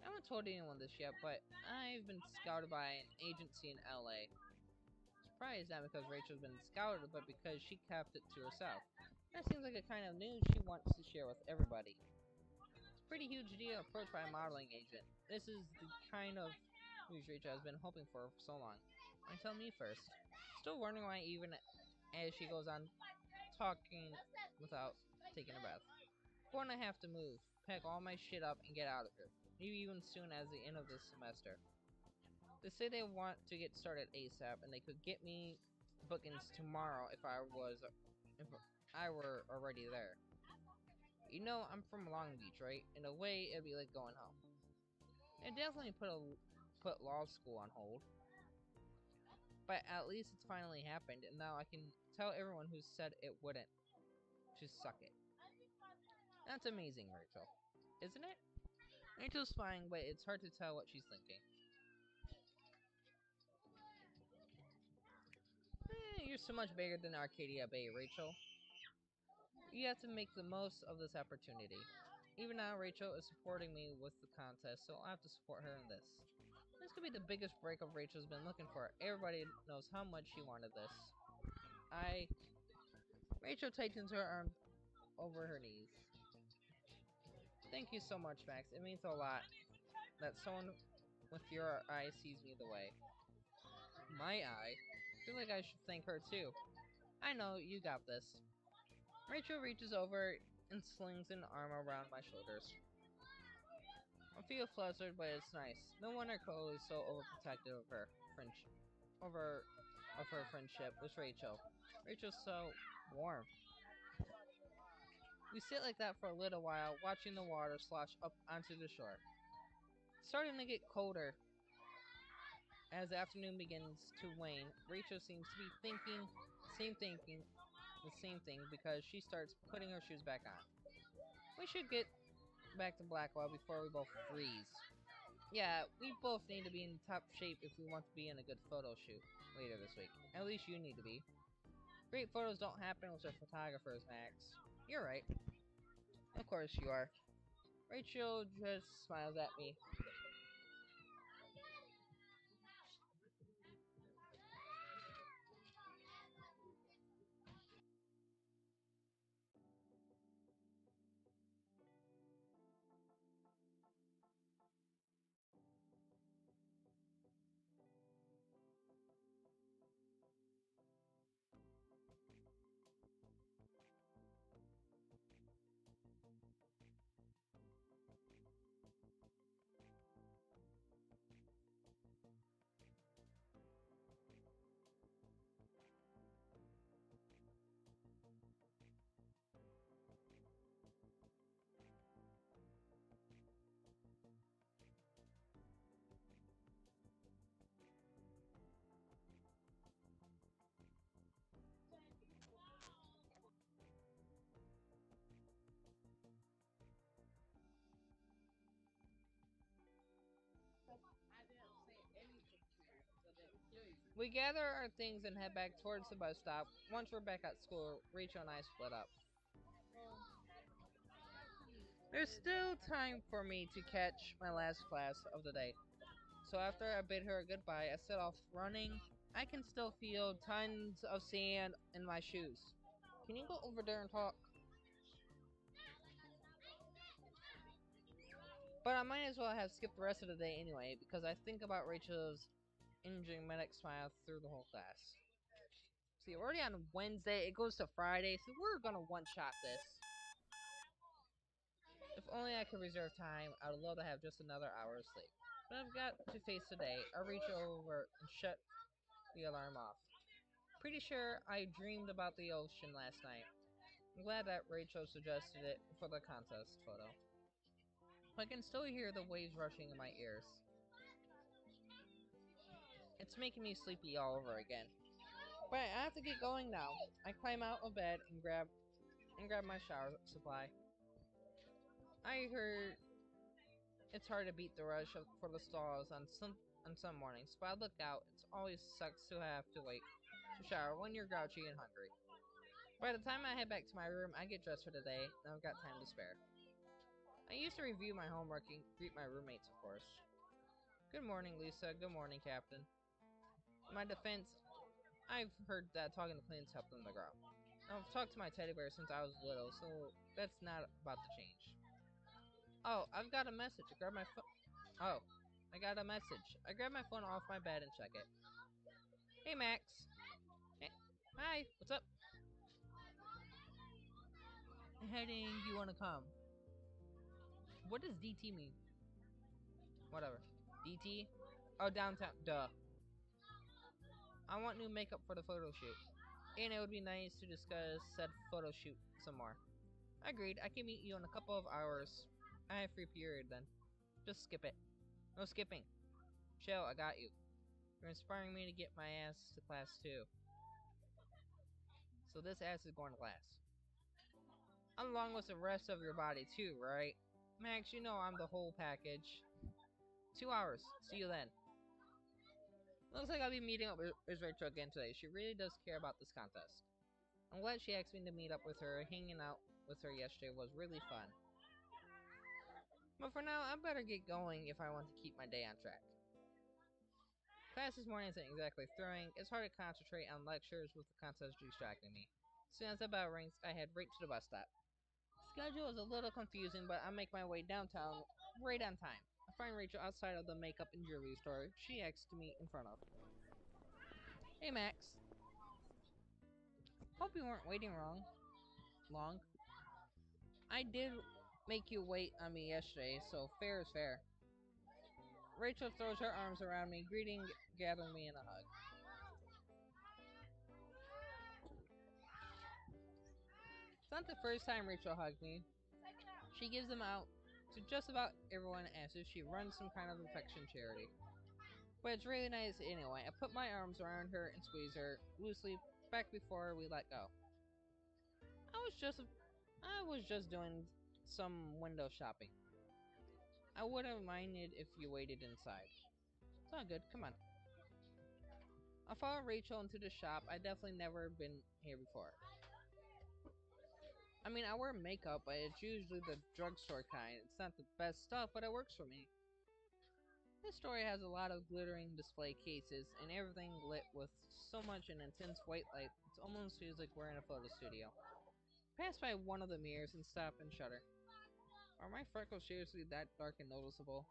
I haven't told anyone this yet, but I've been scouted by an agency in LA. Surprised not because Rachel's been scouted, but because she kept it to herself. That seems like a kind of news she wants to share with everybody. It's a pretty huge deal approached by a modeling agent. This is the kind of news Rachel has been hoping for for so long. Tell me first. Still wondering why even as she goes on talking without taking a breath. To have to move, pack all my shit up, and get out of here maybe even soon as the end of this semester. They say they want to get started ASAP, and they could get me bookings tomorrow if I was, if I were already there. You know, I'm from Long Beach, right? In a way, it'd be like going home. It definitely put a put law school on hold. But at least it's finally happened, and now I can tell everyone who said it wouldn't to suck it. That's amazing, Rachel. Isn't it? Rachel's fine, but it's hard to tell what she's thinking. Eh, you're so much bigger than Arcadia Bay, Rachel. You have to make the most of this opportunity. Even now, Rachel is supporting me with the contest, so I'll have to support her in this. This could be the biggest breakup Rachel's been looking for. Everybody knows how much she wanted this. I... Rachel tightens her arms over her knees. Thank you so much, Max. It means a lot that someone with your eye sees me the way. My eye? I feel like I should thank her too. I know, you got this. Rachel reaches over and slings an arm around my shoulders. I feel flustered, but it's nice. No wonder Chloe is so overprotective of her friendship, over of her friendship with Rachel. Rachel's so warm. We sit like that for a little while, watching the water slosh up onto the shore. It's starting to get colder. As the afternoon begins to wane, Rachel seems to be thinking, same thinking, the same thing because she starts putting her shoes back on. We should get back to Blackwell before we both freeze. Yeah, we both need to be in top shape if we want to be in a good photo shoot later this week. At least you need to be. Great photos don't happen with photographers, Max. You're right. Of course you are. Rachel just smiles at me. We gather our things and head back towards the bus stop. Once we're back at school, Rachel and I split up. There's still time for me to catch my last class of the day. So after I bid her goodbye, I set off running. I can still feel tons of sand in my shoes. Can you go over there and talk? But I might as well have skipped the rest of the day anyway, because I think about Rachel's enigmatic smile through the whole class. See, already on Wednesday, it goes to Friday, so we're gonna one-shot this. If only I could reserve time, I would love to have just another hour of sleep. But I've got to face today. I'll reach over and shut the alarm off. Pretty sure I dreamed about the ocean last night. I'm glad that Rachel suggested it for the contest photo. I can still hear the waves rushing in my ears. It's making me sleepy all over again. But I have to get going now. I climb out of bed and grab and grab my shower supply. I heard it's hard to beat the rush for the stalls on some on some mornings, but I look out. It always sucks to have to wait to shower when you're grouchy and hungry. By the time I head back to my room, I get dressed for the day, I've got time to spare. I used to review my homework and greet my roommates, of course. Good morning, Lisa. Good morning, Captain. My defense, I've heard that talking to plants helped them to grow. I've talked to my teddy bear since I was little, so that's not about to change. Oh, I've got a message. I grab my phone. Oh, I got a message. I grab my phone off my bed and check it. Hey, Max. Hey. Hi. What's up? Heading. You want to come? What does DT mean? Whatever. DT? Oh, downtown. Duh. I want new makeup for the photo shoot. And it would be nice to discuss said photo shoot some more. Agreed. I can meet you in a couple of hours. I have free period then. Just skip it. No skipping. Chill, I got you. You're inspiring me to get my ass to class too. So this ass is going to class. Along with the rest of your body too, right? Max, you know I'm the whole package. Two hours. See you then. Looks like I'll be meeting up with Rachel again today. She really does care about this contest. I'm glad she asked me to meet up with her. Hanging out with her yesterday was really fun. But for now, I better get going if I want to keep my day on track. Class this morning isn't exactly throwing. It's hard to concentrate on lectures with the contest distracting me. As soon as the bell rings, I head right to the bus stop. Schedule is a little confusing, but I make my way downtown right on time. Find Rachel outside of the makeup and jewelry store she asked meet in front of. Hey, Max. Hope you weren't waiting wrong. Long. I did make you wait on me yesterday, so fair is fair. Rachel throws her arms around me, greeting, gathering me in a hug. It's not the first time Rachel hugged me. She gives them out to just about everyone as if she runs some kind of affection charity. But it's really nice anyway. I put my arms around her and squeeze her loosely back before we let go. I was just I was just doing some window shopping. I wouldn't have minded if you waited inside. It's all good, come on. I followed Rachel into the shop. I definitely never been here before. I mean, I wear makeup, but it's usually the drugstore kind. It's not the best stuff, but it works for me. This store has a lot of glittering display cases, and everything lit with so much an intense white light, it almost feels like we're in a photo studio. Pass by one of the mirrors and stop and shudder. Are my freckles seriously that dark and noticeable?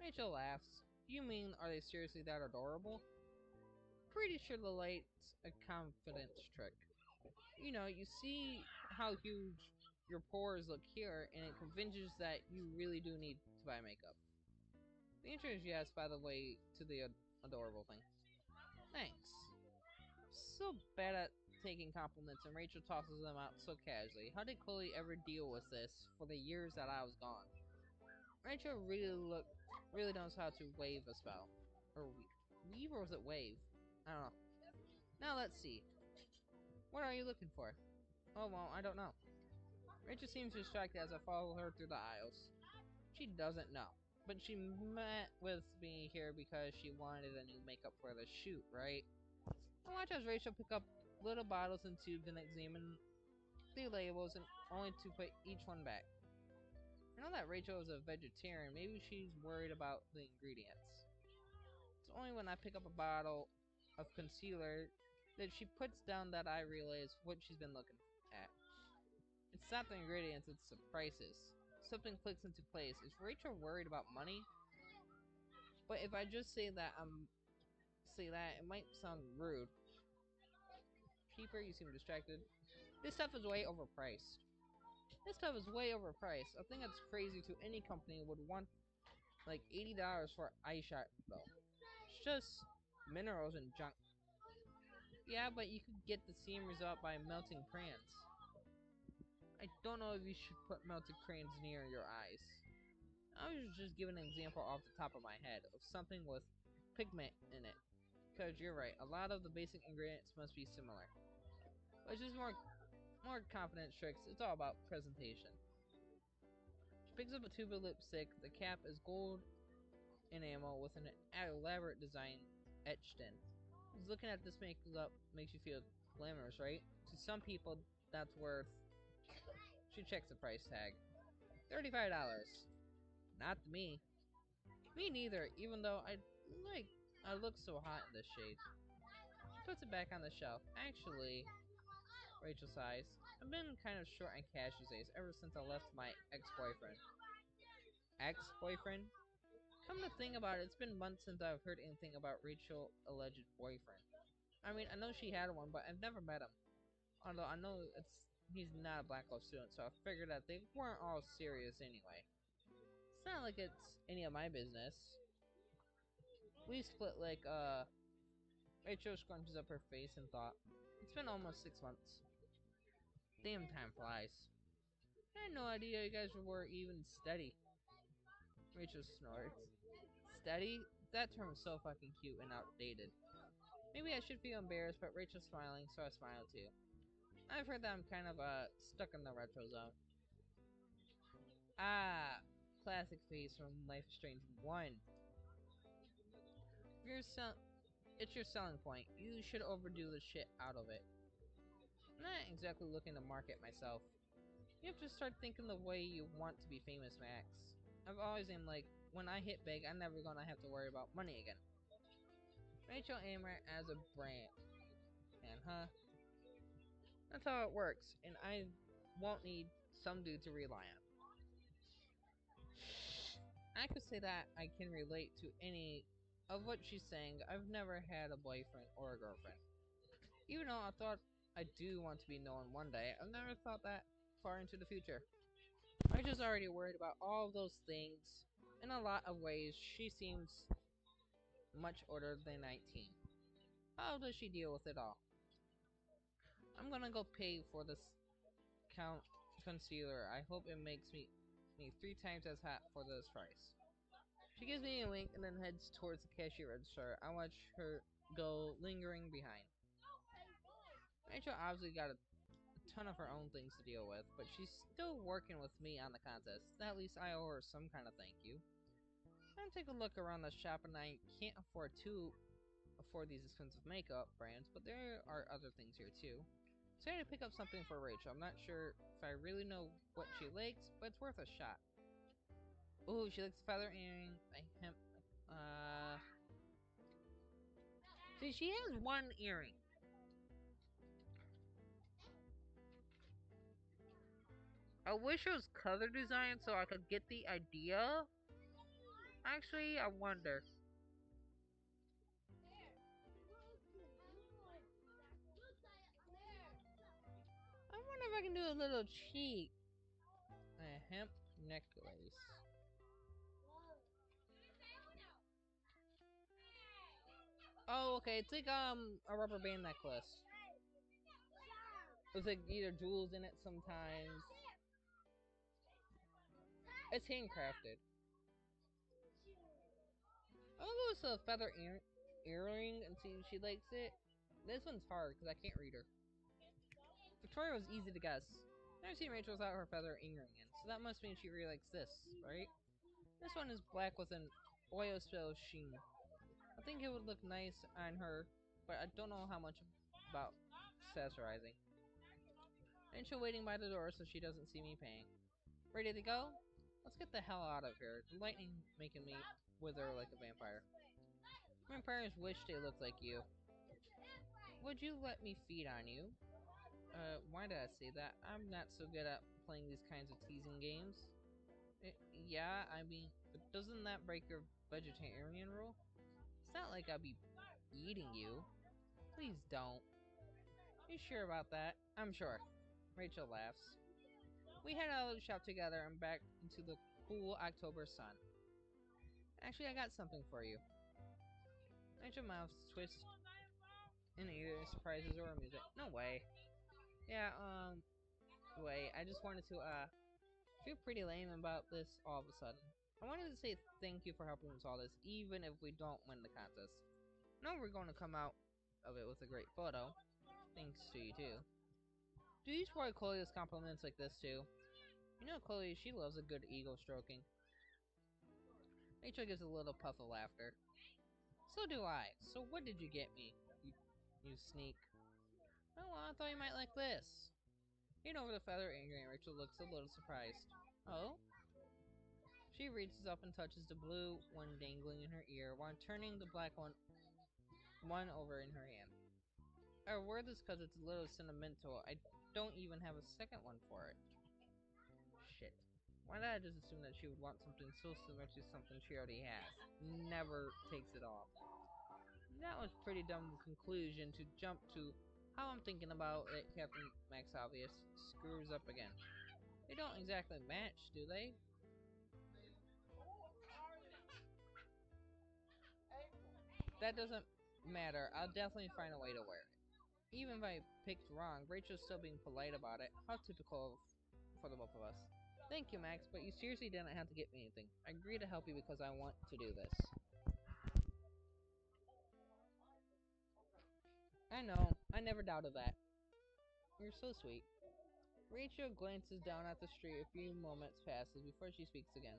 Rachel laughs. You mean, are they seriously that adorable? Pretty sure the light's a confidence trick you know, you see how huge your pores look here, and it convinces that you really do need to buy makeup. The answer is yes, by the way, to the ad adorable thing. Thanks. So bad at taking compliments, and Rachel tosses them out so casually. How did Chloe ever deal with this for the years that I was gone? Rachel really look, really knows how to wave a spell. Or weave, or was it wave? I don't know. Now let's see. What are you looking for? Oh, well, I don't know. Rachel seems distracted as I follow her through the aisles. She doesn't know. but she met with me here because she wanted a new makeup for the shoot, right? I watch as Rachel pick up little bottles and tubes and examine the labels and only to put each one back. I know that Rachel is a vegetarian. Maybe she's worried about the ingredients. It's only when I pick up a bottle of concealer that she puts down that I realize what she's been looking at. It's not the ingredients, it's the prices. Something clicks into place. Is Rachel worried about money? But if I just say that I'm say that, it might sound rude. Keeper, you seem distracted. This stuff is way overpriced. This stuff is way overpriced. I think that's crazy to any company would want like $80 for eyeshadow. It's just minerals and junk. Yeah, but you could get the same result by melting crayons. I don't know if you should put melted crayons near your eyes. I was just giving an example off the top of my head of something with pigment in it. Because you're right, a lot of the basic ingredients must be similar. But just more more confident tricks. It's all about presentation. She picks up a tube of lipstick. The cap is gold enamel with an elaborate design etched in. Looking at this makeup makes you feel glamorous, right? To some people, that's worth. She checks the price tag. $35. Not to me. Me neither, even though I like I look so hot in this shade. She puts it back on the shelf. Actually, Rachel sighs. I've been kind of short on cash these days ever since I left my ex-boyfriend. Ex-boyfriend? Come to think about it, it's been months since I've heard anything about Rachel's alleged boyfriend. I mean, I know she had one, but I've never met him. Although I know it's he's not a Black Blackwell student, so I figured that they weren't all serious anyway. It's not like it's any of my business. We split like, uh... Rachel scrunches up her face and thought, It's been almost six months. Damn time flies. I had no idea you guys were even steady. Rachel snorts. Steady? That term is so fucking cute and outdated. Maybe I should feel embarrassed, but Rachel's smiling, so I smile too. I've heard that I'm kind of, uh, stuck in the retro zone. Ah, classic face from Life is Strange 1. If you're sell it's your selling point. You should overdo the shit out of it. I'm not exactly looking to market myself. You have to start thinking the way you want to be famous, Max. I've always aimed like, when I hit big, I'm never gonna have to worry about money again. Rachel Amber as a brand. And huh? That's how it works, and I won't need some dude to rely on. I could say that I can relate to any of what she's saying. I've never had a boyfriend or a girlfriend. Even though I thought I do want to be known one day, I've never thought that far into the future. I'm just already worried about all those things. In a lot of ways, she seems much older than 19. How does she deal with it all? I'm gonna go pay for this count concealer. I hope it makes me, me three times as hot for this price. She gives me a wink and then heads towards the cashier register. I watch her go lingering behind. Rachel obviously got a, ton of her own things to deal with, but she's still working with me on the contest. At least I owe her some kind of thank you. I'm take a look around the shop and I can't afford to afford these expensive makeup brands, but there are other things here too. So I had to pick up something for Rachel. I'm not sure if I really know what she likes, but it's worth a shot. Ooh, she likes feather earring. I hemp. Uh. See, she has one earring. I wish it was color design so I could get the idea. Actually, I wonder. I wonder if I can do a little cheat. A hemp necklace. Oh, okay. It's like um a rubber band necklace. It's like either jewels in it sometimes. It's handcrafted. I'll go with a feather ear earring and see if she likes it. This one's hard because I can't read her. Victoria was easy to guess. I've seen Rachel without her feather earring in, so that must mean she really likes this, right? This one is black with an oil spill sheen. I think it would look nice on her, but I don't know how much about accessorizing. Rachel waiting by the door so she doesn't see me paying. Ready to go? Let's get the hell out of here. The lightning making me wither like a vampire. Vampires wish they looked like you. Would you let me feed on you? Uh, why did I say that? I'm not so good at playing these kinds of teasing games. Eh, yeah, I mean, but doesn't that break your vegetarian rule? It's not like I'll be eating you. Please don't. You sure about that? I'm sure. Rachel laughs. We head out of the shop together and back into the cool October sun. Actually, I got something for you. Rachel mouths twist in either surprises or music. No way. Yeah, um, wait, I just wanted to, uh, feel pretty lame about this all of a sudden. I wanted to say thank you for helping us all this, even if we don't win the contest. No, we're going to come out of it with a great photo. Thanks to you, too. Do you spoil Chloe's compliments like this, too? You know Chloe, she loves a good ego stroking. Rachel gives a little puff of laughter. So do I. So what did you get me, you, you sneak? Oh, well, I thought you might like this. Lean over the feather angry and Rachel looks a little surprised. Oh? She reaches up and touches the blue one dangling in her ear while turning the black one one over in her hand. I wear this because it's a little sentimental. I don't even have a second one for it. Shit. Why did I just assume that she would want something so similar to something she already has? Never takes it off. That was pretty dumb conclusion to jump to how I'm thinking about it, Captain Max Obvious screws up again. They don't exactly match, do they? That doesn't matter. I'll definitely find a way to wear it. Even if I picked wrong, Rachel's still being polite about it. How typical for the both of us. Thank you, Max, but you seriously didn't have to get me anything. I agree to help you because I want to do this. I know. I never doubted that. You're so sweet. Rachel glances down at the street a few moments passes before she speaks again.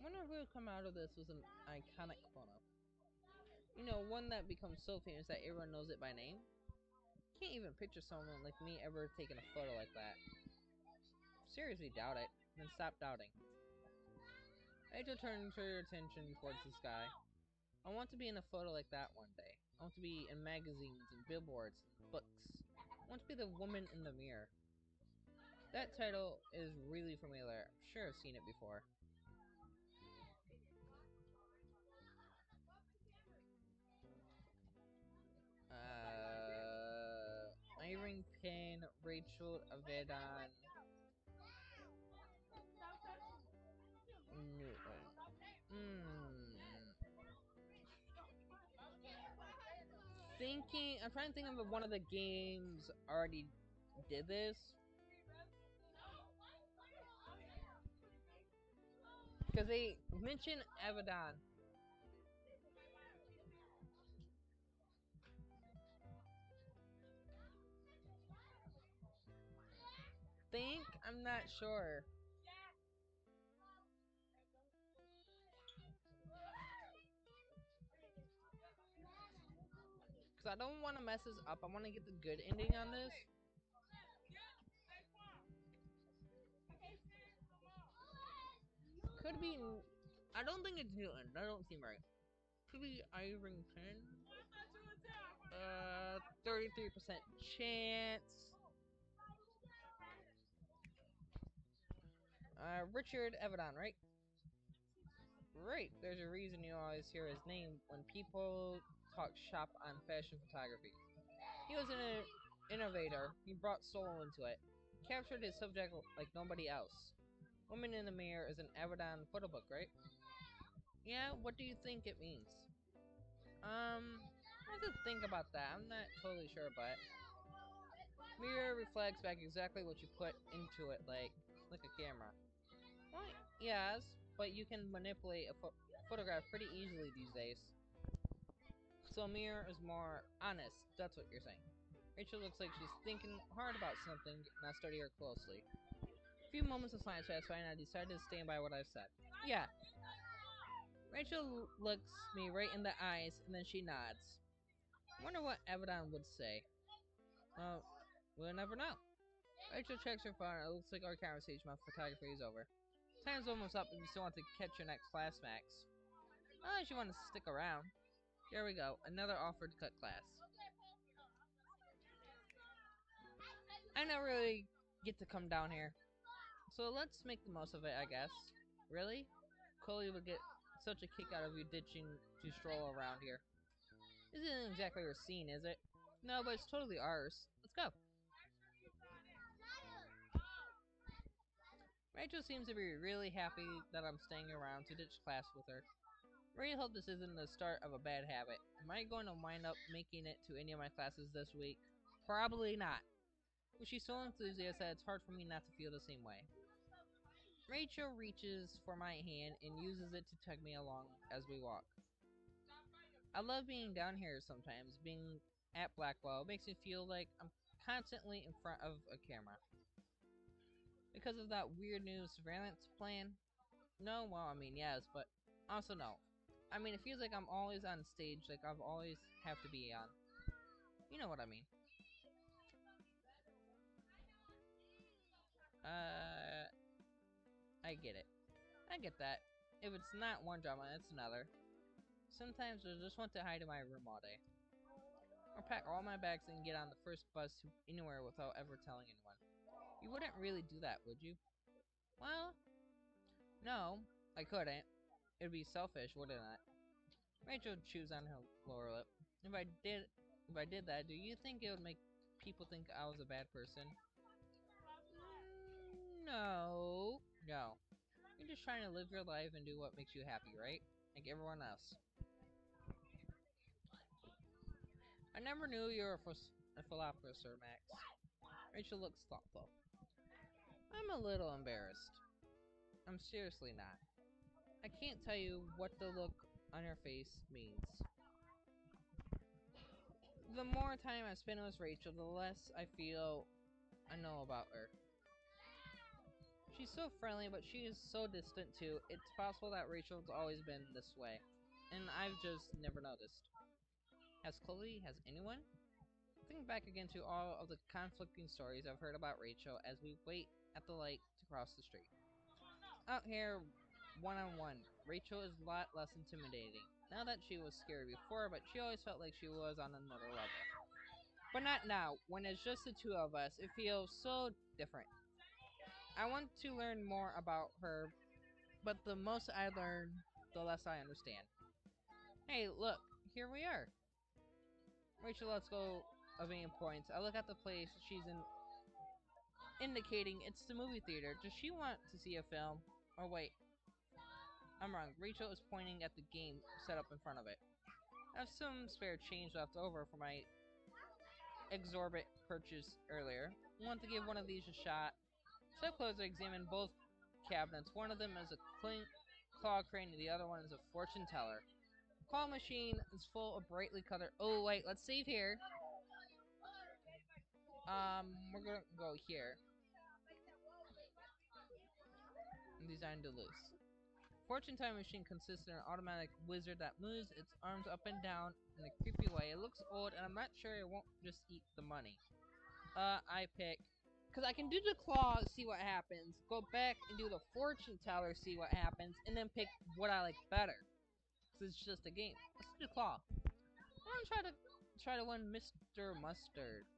I wonder who will come out of this with an iconic photo. You know, one that becomes so famous that everyone knows it by name. I can't even picture someone like me ever taking a photo like that. Seriously doubt it, then stop doubting. Rachel turns her attention towards the sky. I want to be in a photo like that one day. I want to be in magazines and billboards and books. I want to be the woman in the mirror. That title is really familiar. I'm sure I've seen it before. Irving Penn, Richard Avedon, Newton. Hmm. Thinking, I'm trying to think of one of the games already did this. Because they mention Avedon. Think? I'm not sure. Because I don't want to mess this up. I want to get the good ending on this. Could be. I don't think it's Newton. That don't seem right. Could be Irington. Uh, 33% chance. Uh, Richard Avedon, right? Right, there's a reason you always hear his name when people talk shop on fashion photography. He was an innovator. He brought soul into it. Captured his subject like nobody else. Woman in the Mirror is an Avedon photo book, right? Yeah, what do you think it means? Um, I have to think about that. I'm not totally sure, but... Mirror reflects back exactly what you put into it, like like a camera. Well, yes, but you can manipulate a pho photograph pretty easily these days. So mirror is more honest, that's what you're saying. Rachel looks like she's thinking hard about something, and I study her closely. A few moments of silence by, and I decided to stand by what I've said. Yeah, Rachel looks me right in the eyes and then she nods. Wonder what Avedon would say. Well, we'll never know. Rachel checks her phone. It looks like our conversation about photography is over. Time's almost up and you still want to catch your next class, Max. Unless you want to stick around. Here we go. Another offer to cut class. I never really get to come down here. So let's make the most of it, I guess. Really? Chloe would get such a kick out of you ditching to stroll around here. This isn't exactly our scene, is it? No, but it's totally ours. Let's go. Rachel seems to be really happy that I'm staying around to ditch class with her. Really hope this isn't the start of a bad habit. Am I going to wind up making it to any of my classes this week? Probably not. But she's so enthusiastic that it's hard for me not to feel the same way. Rachel reaches for my hand and uses it to tug me along as we walk. I love being down here sometimes. Being at Blackwell makes me feel like I'm constantly in front of a camera. Because of that weird new surveillance plan? No, well, I mean, yes, but also no. I mean, it feels like I'm always on stage, like I've always have to be on. You know what I mean. Uh, I get it. I get that. If it's not one drama, it's another. Sometimes I just want to hide in my room all day. Or pack all my bags and get on the first bus to anywhere without ever telling anyone. You wouldn't really do that, would you? Well, no, I couldn't. It'd be selfish, wouldn't it? Rachel chews on her lower lip. If I did, if I did that, do you think it would make people think I was a bad person? Mm, No, no. You're just trying to live your life and do what makes you happy, right? Like everyone else. I never knew you were a, philosopher, Max. Rachel looks thoughtful. I'm a little embarrassed. I'm seriously not. I can't tell you what the look on her face means. The more time I spend with Rachel, the less I feel I know about her. She's so friendly, but she is so distant too. It's possible that Rachel's always been this way, and I've just never noticed. Has Chloe, has anyone? Think back again to all of the conflicting stories I've heard about Rachel as we wait at the light to cross the street. Out here, one on one, Rachel is a lot less intimidating. Now that she was scary before, but she always felt like she was on another level. But not now, when it's just the two of us, it feels so different. I want to learn more about her, but the most I learn, the less I understand. Hey, look, here we are. Rachel lets go of any points. I look at the place she's in, indicating it's the movie theater. Does she want to see a film? Or wait, I'm wrong. Rachel is pointing at the game set up in front of it. I have some spare change left over for my exorbitant purchase earlier. I want to give one of these a shot. So close I examine both cabinets. One of them is a clink claw crane and the other one is a fortune teller. The claw machine is full of brightly colored. Oh wait, let's save here. Um, we're gonna go here. Designed to lose. Fortune time machine consists of an automatic wizard that moves its arms up and down in a creepy way. It looks old, and I'm not sure it won't just eat the money. Uh, I pick because I can do the claw, see what happens. Go back and do the fortune teller, see what happens, and then pick what I like better. Cause it's just a game. Let's do claw. I'm gonna try to try to win Mr. Mustard.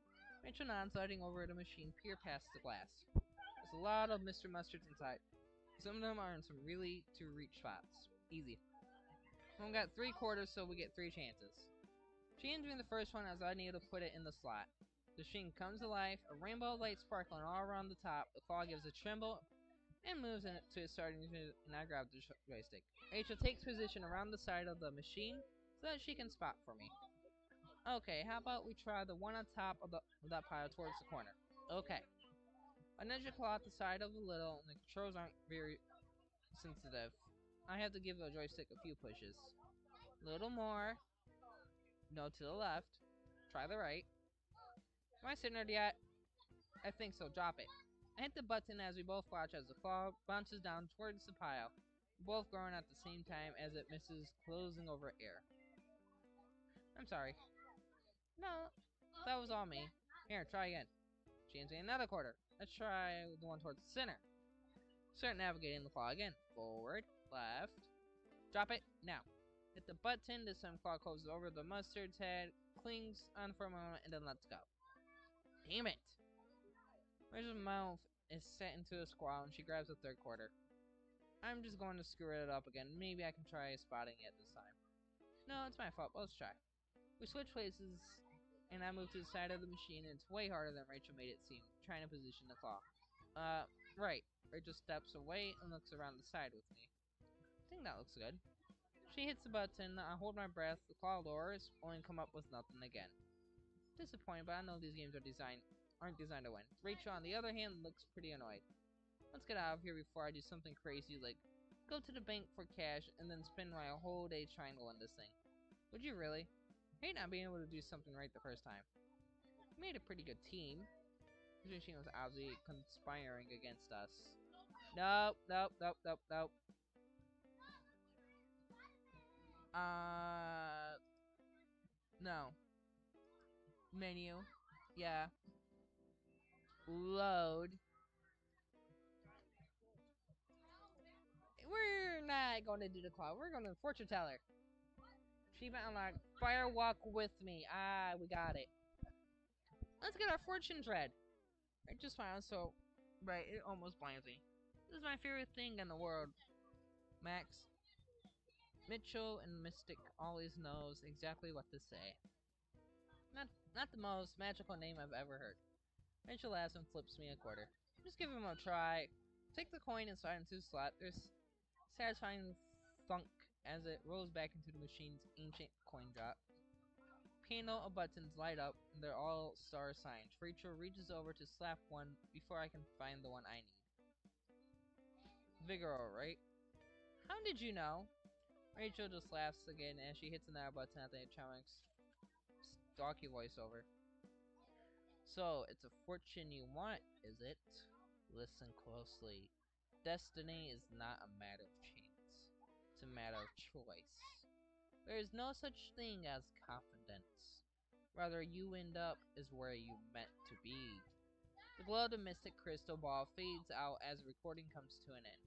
Rachel nods, sliding over the machine, peer past the glass. There's a lot of Mr. Mustards inside. Some of them are in some really to reach spots. Easy. We got three quarters, so we get three chances. Me the first one as I need to put it in the slot. The machine comes to life, a rainbow light sparkling all around the top. The claw gives a tremble and moves to its starting position, and I grab the joystick. Rachel takes position around the side of the machine so that she can spot for me. Okay, how about we try the one on top of, the, of that pile towards the corner? Okay. I nudge the claw at the side of a little, and the controls aren't very sensitive. I have to give the joystick a few pushes. Little more. No to the left. Try the right. Am I centered yet? I think so. Drop it. I hit the button as we both watch as the claw bounces down towards the pile. both growing at the same time as it misses closing over air. I'm sorry. No, that was all me. Here, try again. Change me another quarter. Let's try the one towards the center. Start navigating the claw again. Forward, left. Drop it, now. Hit the button, this time claw closes over the mustard's head, clings on for a moment, and then lets go. Damn it! Rachel's mouth is set into a squall, and she grabs the third quarter. I'm just going to screw it up again. Maybe I can try spotting it this time. No, it's my fault. Let's try. We switch places, and I move to the side of the machine, and it's way harder than Rachel made it seem, trying to position the claw. Uh, right. Rachel steps away and looks around the side with me. I think that looks good. She hits the button, I hold my breath, the claw lowers, only come up with nothing again. Disappointed, but I know these games are designed aren't designed to win. Rachel, on the other hand, looks pretty annoyed. Let's get out of here before I do something crazy like go to the bank for cash and then spend my whole day trying to win this thing. Would you really? Hate not being able to do something right the first time. We made a pretty good team. This machine was obviously conspiring against us. Nope, nope, nope, nope, nope. Uh, no. Menu. Yeah. Load. We're not going to do the claw. We're going to fortune teller. Achievement unlocked. Fire walk with me. Ah, we got it. Let's get our fortune read. I just found so right. It almost blinds me. This is my favorite thing in the world. Max. Mitchell and Mystic always knows exactly what to say. Not not the most magical name I've ever heard. Mitchell laughs and flips me a quarter. Just give him a try. Take the coin and slide into slot. There's satisfying thunk as it rolls back into the machine's ancient coin drop. Panel of buttons light up, and they're all star signs. Rachel reaches over to slap one before I can find the one I need. Virgo, right? How did you know? Rachel just laughs again as she hits another button at the electronics stocky voiceover. So, it's a fortune you want, is it? Listen closely. Destiny is not a matter of chance. A matter of choice. There is no such thing as confidence. Rather, you end up is where you meant to be. The glow of the mystic crystal ball fades out as the recording comes to an end.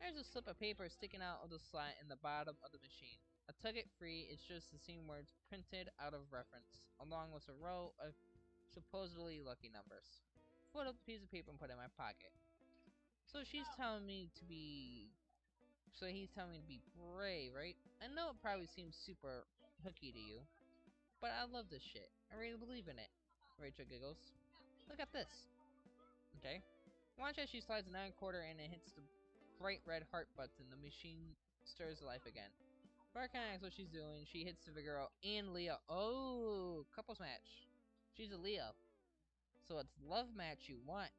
There's a slip of paper sticking out of the slot in the bottom of the machine. I tug it free, it's just the same words printed out of reference, along with a row of supposedly lucky numbers. Fold up the piece of paper and put it in my pocket. So she's telling me to be... So he's telling me to be brave, right? I know it probably seems super hooky to you, but I love this shit. I really believe in it. Rachel giggles. Look at this. Okay. Watch as she slides a nine quarter and it hits the bright red heart button, the machine stirs life again. Barkan asks what she's doing. She hits the girl and Leo. Oh, couples match. She's a Leo. So it's love match you want?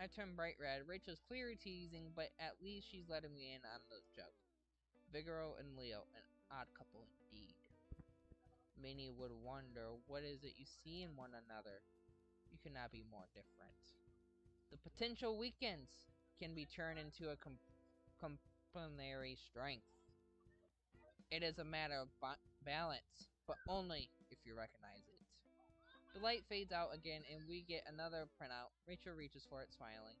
I turn bright red. Rachel's clearly teasing, but at least she's letting me in on the joke. Virgo and Leo, an odd couple indeed. Many would wonder, what is it you see in one another? You cannot be more different. The potential weakens can be turned into a com complementary strength. It is a matter of ba balance, but only if you recognize it. The light fades out again and we get another printout. Rachel reaches for it, smiling.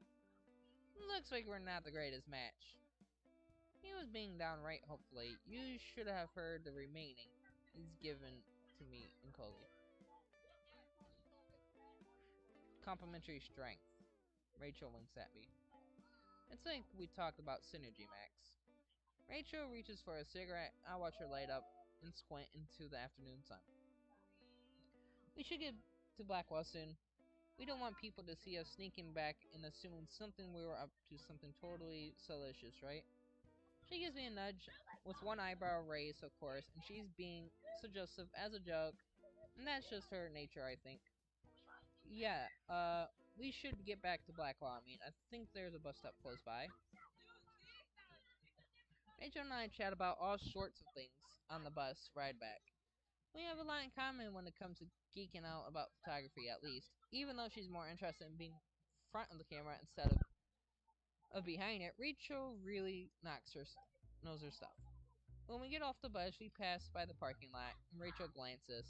Looks like we're not the greatest match. He was being downright hopefully. You should have heard the remaining. He's given to me in Kogi. Complementary strength. Rachel winks at me. It's like we talked about synergy, Max. Rachel reaches for a cigarette. I watch her light up and squint into the afternoon sun. We should get to Blackwell soon. We don't want people to see us sneaking back and assuming something we were up to something totally salacious, right? She gives me a nudge with one eyebrow raised, of course, and she's being suggestive as a joke, and that's just her nature, I think. Yeah, uh, we should get back to Blackwell. I mean, I think there's a bus stop close by. Rachel and I chat about all sorts of things on the bus ride back. We have a lot in common when it comes to geeking out about photography, at least, even though she's more interested in being front of the camera instead of of behind it, Rachel really knocks her knows her stuff. When we get off the bus, we pass by the parking lot, and Rachel glances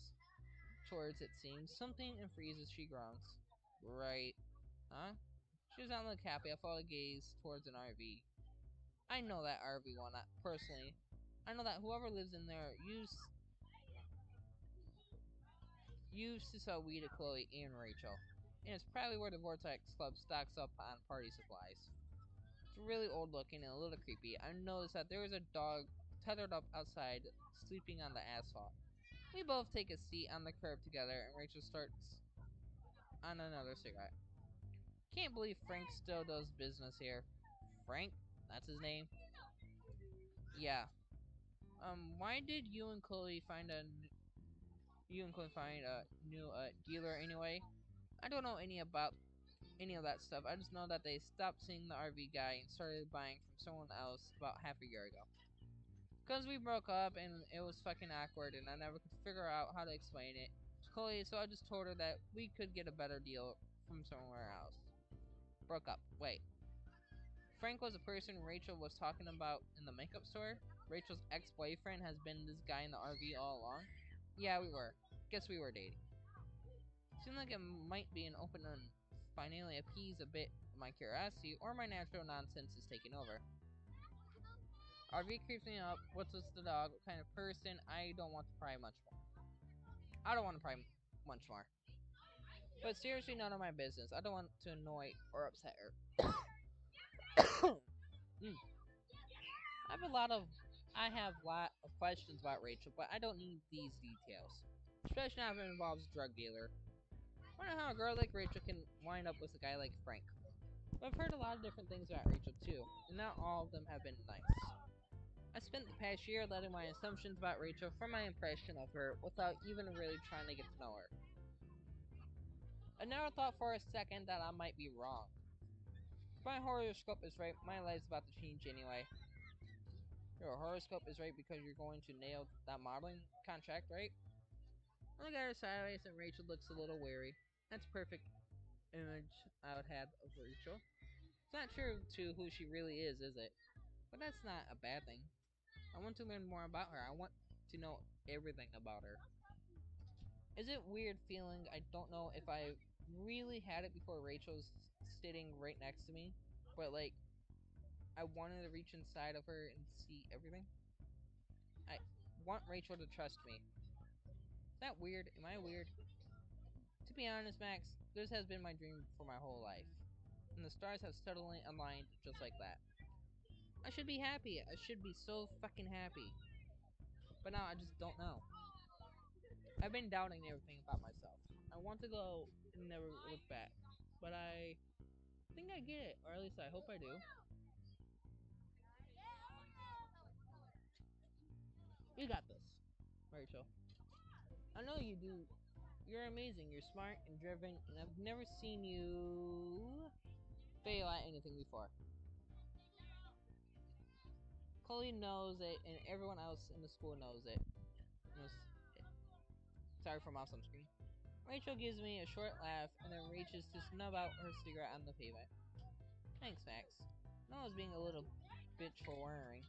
towards it seems something and freezes. She groans. Right, huh? She does not look happy. I follow the gaze towards an RV. I know that RV one uh, personally. I know that whoever lives in there used used to sell weed to Chloe and Rachel. And it's probably where the Vortex Club stocks up on party supplies. It's really old looking and a little creepy. I noticed that there was a dog tethered up outside, sleeping on the asphalt. We both take a seat on the curb together, and Rachel starts on another cigarette. Can't believe Frank still does business here. Frank? That's his name? Yeah. Um, why did you and Chloe find a you and Chloe find a new uh, dealer anyway? I don't know any about any of that stuff. I just know that they stopped seeing the RV guy and started buying from someone else about half a year ago. Cause we broke up and it was fucking awkward and I never could figure out how to explain it to Chloe, so I just told her that we could get a better deal from somewhere else. Broke up. Wait. Frank was the person Rachel was talking about in the makeup store. Rachel's ex-boyfriend has been this guy in the RV all along. Yeah, we were. Guess we were dating. Seemed like it might be an open and finally appease a bit my curiosity, or my natural nonsense is taking over. RV creeps me up. What's with the dog? What kind of person? I don't want to pry much more. I don't want to pry much more. But seriously, none of my business. I don't want to annoy or upset her. *coughs* Mm. I have a lot of, I have a lot of questions about Rachel, but I don't need these details. Especially now if it involves a drug dealer. I Wonder how a girl like Rachel can wind up with a guy like Frank. But I've heard a lot of different things about Rachel too, and not all of them have been nice. I spent the past year letting my assumptions about Rachel from my impression of her without even really trying to get to know her. I never thought for a second that I might be wrong. If my horoscope is right, my life's about to change anyway. Your horoscope is right because you're going to nail that modeling contract, right? Look at her sideways and Rachel looks a little weary. That's perfect image I would have of Rachel. It's not true to who she really is, is it? But that's not a bad thing. I want to learn more about her. I want to know everything about her. Is it weird feeling I don't know if I really had it before Rachel's sitting right next to me, but like I wanted to reach inside of her and see everything? I want Rachel to trust me. That weird? Am I weird? To be honest, Max, this has been my dream for my whole life. And the stars have suddenly aligned just like that. I should be happy. I should be so fucking happy. But now I just don't know. I've been doubting everything about myself. I want to go and never look back. But I think I get it, or at least I hope I do. You got this, Rachel. I know you do. You're amazing. You're smart and driven, and I've never seen you fail at anything before. Chloe knows it, and everyone else in the school knows it. Knows it. Sorry for my on screen. Rachel gives me a short laugh and then reaches to snub out her cigarette on the pavement. Thanks, Max. No, I was being a little bitch for worrying.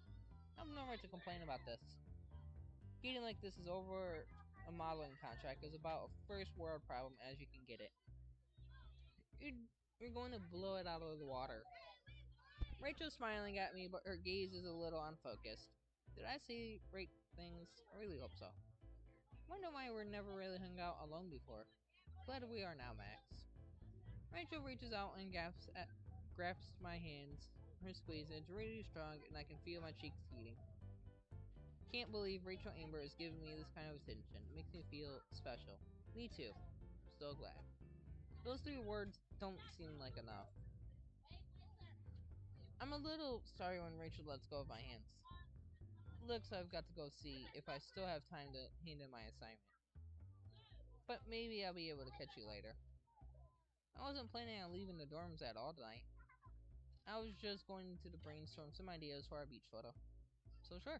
I have no right to complain about this. Getting like this is over a modeling contract is about a first world problem as you can get it. You're, you're going to blow it out of the water. Rachel's smiling at me, but her gaze is a little unfocused. Did I say right things? I really hope so. Wonder why we're never really hung out alone before. Glad we are now, Max. Rachel reaches out and grasps at, grasps my hands. Her squeeze is really strong, and I can feel my cheeks heating. Can't believe Rachel Amber is giving me this kind of attention. It makes me feel special. Me too. I'm So glad. Those three words don't seem like enough. I'm a little sorry when Rachel lets go of my hands. Looks I've got to go see if I still have time to hand in my assignment. But maybe I'll be able to catch you later. I wasn't planning on leaving the dorms at all tonight. I was just going to brainstorm some ideas for our beach photo. So sure.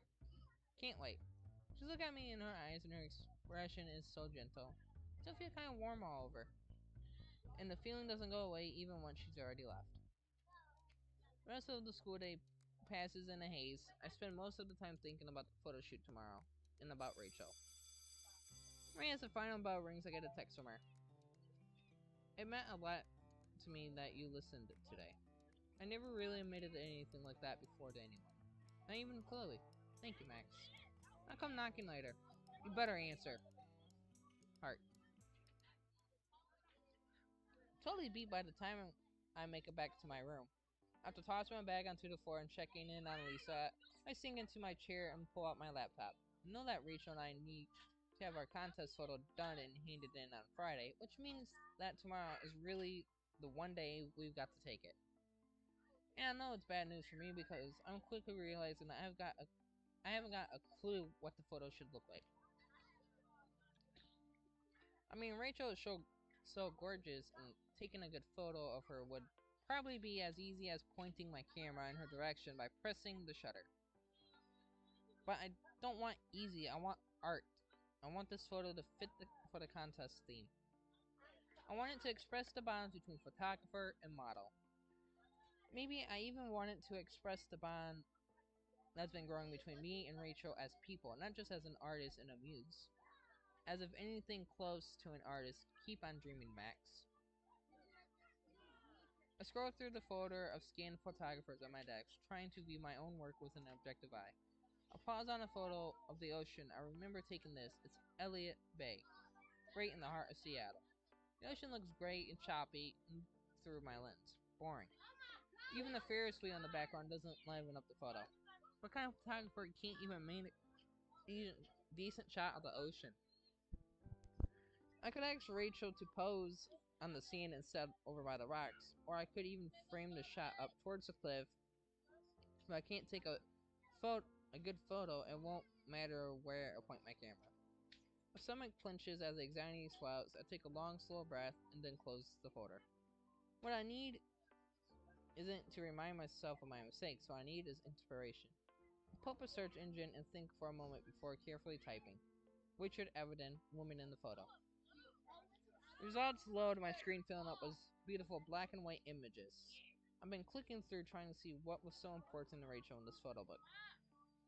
Can't wait. Just look at me in her eyes and her expression is so gentle. I still feel kind of warm all over. And the feeling doesn't go away even when she's already left. The rest of the school day passes in a haze. I spend most of the time thinking about the photo shoot tomorrow and about Rachel. Right as the final bell rings, I get a text from her. It meant a lot to me that you listened today. I never really admitted anything like that before to anyone. Not even Chloe. Thank you, Max. I'll come knocking later. You better answer. Heart. Totally beat by the time I make it back to my room. After tossing my bag onto the floor and checking in on Lisa, I sink into my chair and pull out my laptop. I know that Rachel and I need to have our contest photo done and handed in on Friday, which means that tomorrow is really the one day we've got to take it. And I know it's bad news for me because I'm quickly realizing that I've got a I haven't got a clue what the photo should look like. I mean, Rachel is so, gorgeous, and taking a good photo of her would probably be as easy as pointing my camera in her direction by pressing the shutter. But I don't want easy, I want art. I want this photo to fit the, for the contest theme. I want it to express the bonds between photographer and model. Maybe I even want it to express the bond that's been growing between me and Rachel as people, not just as an artist and a muse. As if anything close to an artist, keep on dreaming, Max. I scroll through the folder of scanned photographers on my desk, trying to view my own work with an objective eye. I pause on a photo of the ocean. I remember taking this. It's Elliott Bay, right in the heart of Seattle. The ocean looks gray and choppy through my lens. Boring. Even the Ferris wheel in the background doesn't liven up the photo. What kind of photographer can't even make a decent shot of the ocean? I could ask Rachel to pose on the sand instead over by the rocks, or I could even frame the shot up towards the cliff. But I can't take a photo, a good photo, it won't matter where I point my camera. My stomach clenches as the anxiety swells. I take a long, slow breath and then close the folder. What I need isn't to remind myself of my mistakes, what I need is inspiration. Pull up a search engine and think for a moment before carefully typing. Richard Avedon, woman in the photo. Results load my screen filling up with beautiful black and white images. I've been clicking through trying to see what was so important to Rachel in this photo book.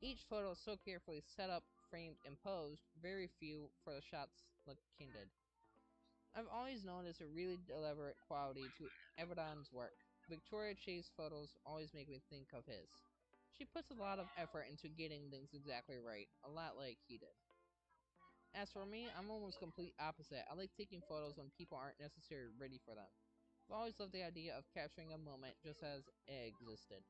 Each photo is so carefully set up, framed, and posed, very few for the shots look candid. I've always noticed a really deliberate quality to Avedon's work. Victoria Chase photos always make me think of his. She puts a lot of effort into getting things exactly right, a lot like he did. As for me, I'm almost complete opposite. I like taking photos when people aren't necessarily ready for them. I've always loved the idea of capturing a moment just as it existed.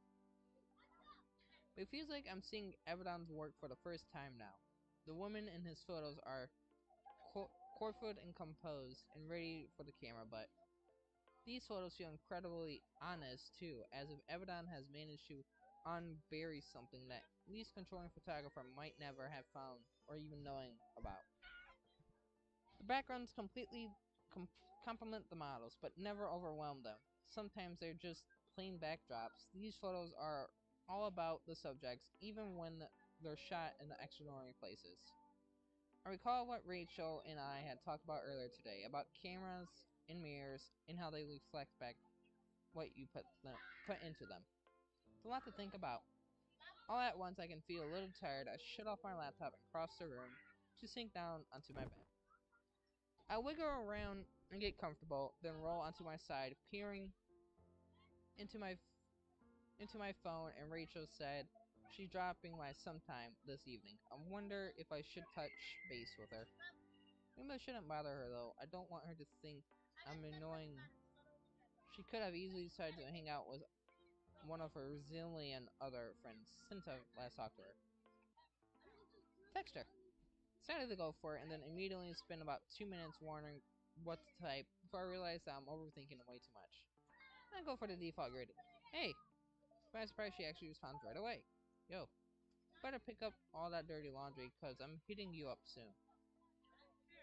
It feels like I'm seeing Avedon's work for the first time now. The women in his photos are coiffed and composed and ready for the camera, but these photos feel incredibly honest too, as if Avedon has managed to unbury something that least controlling photographer might never have found or even knowing about. The backgrounds completely com complement the models, but never overwhelm them. Sometimes they're just plain backdrops. These photos are all about the subjects, even when they're shot in the extraordinary places. I recall what Rachel and I had talked about earlier today, about cameras and mirrors and how they reflect back what you put, them, put into them a lot to think about. All at once, I can feel a little tired. I shut off my laptop and cross the room to sink down onto my bed. I wiggle around and get comfortable, then roll onto my side, peering into my into my phone. And Rachel said she's dropping by sometime this evening. I wonder if I should touch base with her. Maybe I shouldn't bother her though. I don't want her to think I'm annoying. She could have easily decided to hang out with one of her zillion other friends since I last her. Text her. Decided to go for it, and then immediately spent about two minutes wondering what to type before I realized that I'm overthinking way too much. I go for the default greeting. Hey! By surprise, she actually responds right away. Yo, better pick up all that dirty laundry, cause I'm hitting you up soon.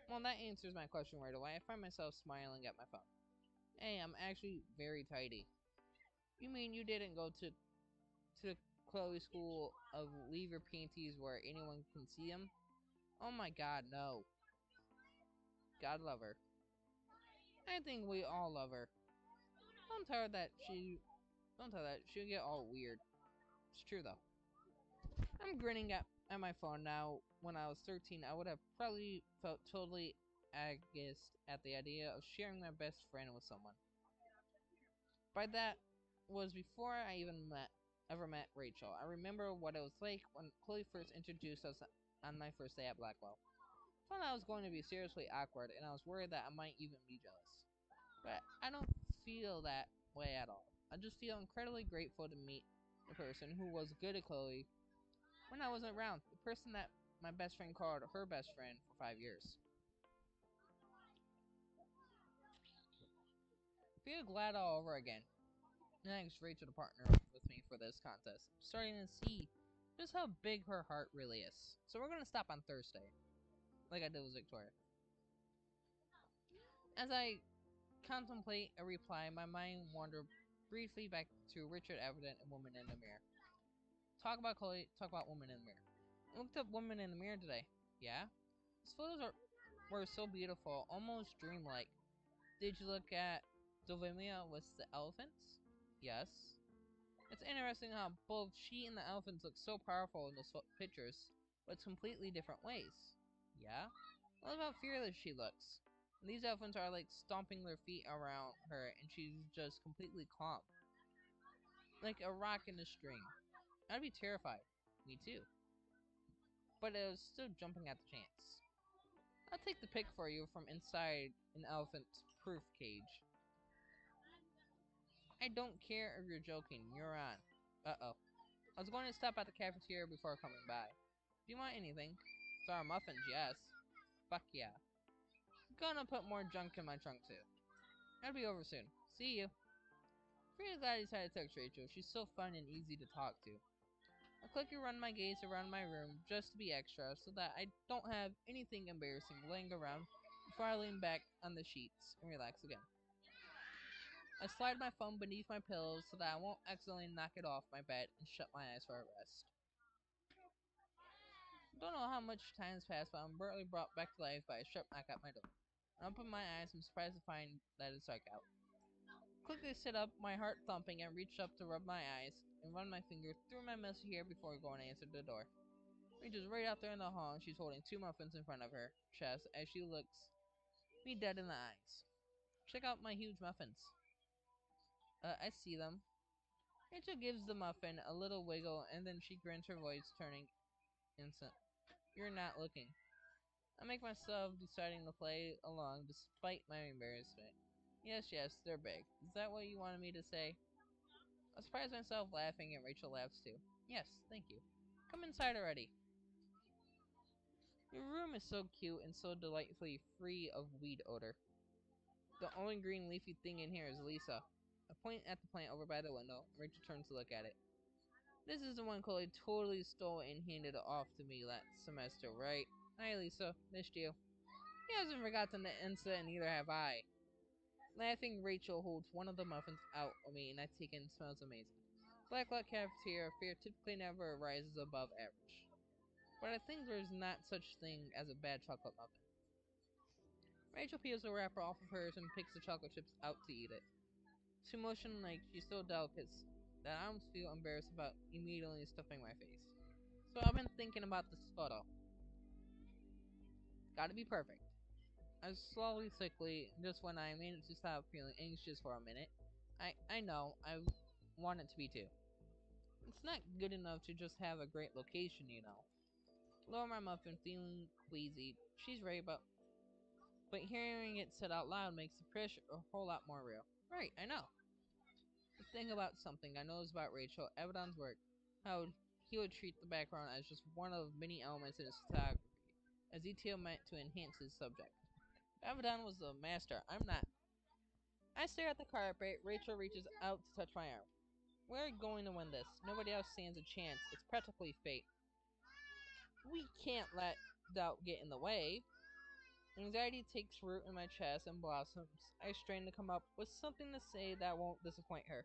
Well, that answers my question right away. I find myself smiling at my phone. Hey, I'm actually very tidy. You mean you didn't go to to the Chloe school of leave your panties where anyone can see them? Oh my god, no. God love her. I think we all love her. Don't tell her that she Don't tell that. She'll get all weird. It's true though. I'm grinning at, at my phone now. When I was 13, I would have probably felt totally aghast at the idea of sharing my best friend with someone. By that was before I even met ever met Rachel. I remember what it was like when Chloe first introduced us on my first day at Blackwell. Thought I was going to be seriously awkward, and I was worried that I might even be jealous. But I don't feel that way at all. I just feel incredibly grateful to meet the person who was good at Chloe when I wasn't around. The person that my best friend called her best friend for five years. Feel glad all over again. Thanks Rachel to partner with me for this contest. I'm starting to see just how big her heart really is. So we're gonna stop on Thursday. Like I did with Victoria. As I contemplate a reply, my mind wandered briefly back to Richard Avedon and Woman in the Mirror. Talk about Chloe, talk about Woman in the Mirror. I looked up Woman in the Mirror today. Yeah? These photos are were so beautiful, almost dreamlike. Did you look at Dovima with the elephants? Yes. It's interesting how both she and the elephants look so powerful in those pictures, but it's completely different ways. Yeah? I love how fearless she looks. These elephants are like stomping their feet around her, and she's just completely calm. Like a rock in a string. I'd be terrified. Me too. But it was still jumping at the chance. I'll take the pic for you from inside an elephant's proof cage. I don't care if you're joking. You're on. Uh-oh. I was going to stop at the cafeteria before coming by. Do you want anything? Sorry, muffins, yes. Fuck yeah. Gonna put more junk in my trunk, too. I'll be over soon. See you. Pretty glad I decided to text Rachel. She's so fun and easy to talk to. I quickly run my gaze around my room just to be extra so that I don't have anything embarrassing laying around before I lean back on the sheets and relax again. I slide my phone beneath my pillows so that I won't accidentally knock it off my bed and shut my eyes for a rest. Don't know how much time has passed, but I'm barely brought back to life by a sharp knock at my door. I open my eyes, I'm surprised to find that it's dark out. Quickly sit up, my heart thumping, and reach up to rub my eyes and run my finger through my messy hair before going to answer the door. Reaches right out there in the hall, and she's holding two muffins in front of her chest as she looks me dead in the eyes. Check out my huge muffins. Uh, I see them. Rachel gives the muffin a little wiggle, and then she grins her voice, turning instant. You're not looking. I make myself deciding to play along despite my embarrassment. Yes, yes, they're big. Is that what you wanted me to say? I surprise myself laughing, and Rachel laughs too. Yes, thank you. Come inside already. Your room is so cute and so delightfully free of weed odor. The only green leafy thing in here is Lisa. I point at the plant over by the window. Rachel turns to look at it. This is the one Chloe totally stole and handed off to me last semester, right? Hi, Lisa. Missed you. He hasn't forgotten the incident, neither have I. Laughing, Rachel holds one of the muffins out of me, and I take it and smells amazing. Blackwell cafeteria fare typically never rises above average. But I think there's not such thing as a bad chocolate muffin. Rachel peels the wrapper off of hers and picks the chocolate chips out to eat it. She motioned like she's so delicate that I almost feel embarrassed about immediately stuffing my face. So I've been thinking about this photo. Gotta be perfect. I slowly, sickly, just when I managed to stop feeling anxious for a minute. I, I know, I want it to be too. It's not good enough to just have a great location, you know. Lower my muffin, feeling queasy. She's right, but but hearing it said out loud makes the pressure a whole lot more real. Right, I know. The thing about something I noticed about Rachel, Avedon's work, how he would treat the background as just one of many elements in his photography, as detail meant to enhance his subject. Avedon was a master, I'm not. I stare at the carpet, Rachel reaches out to touch my arm. We're going to win this. Nobody else stands a chance. It's practically fate. We can't let doubt get in the way. Anxiety takes root in my chest and blossoms. I strain to come up with something to say that won't disappoint her.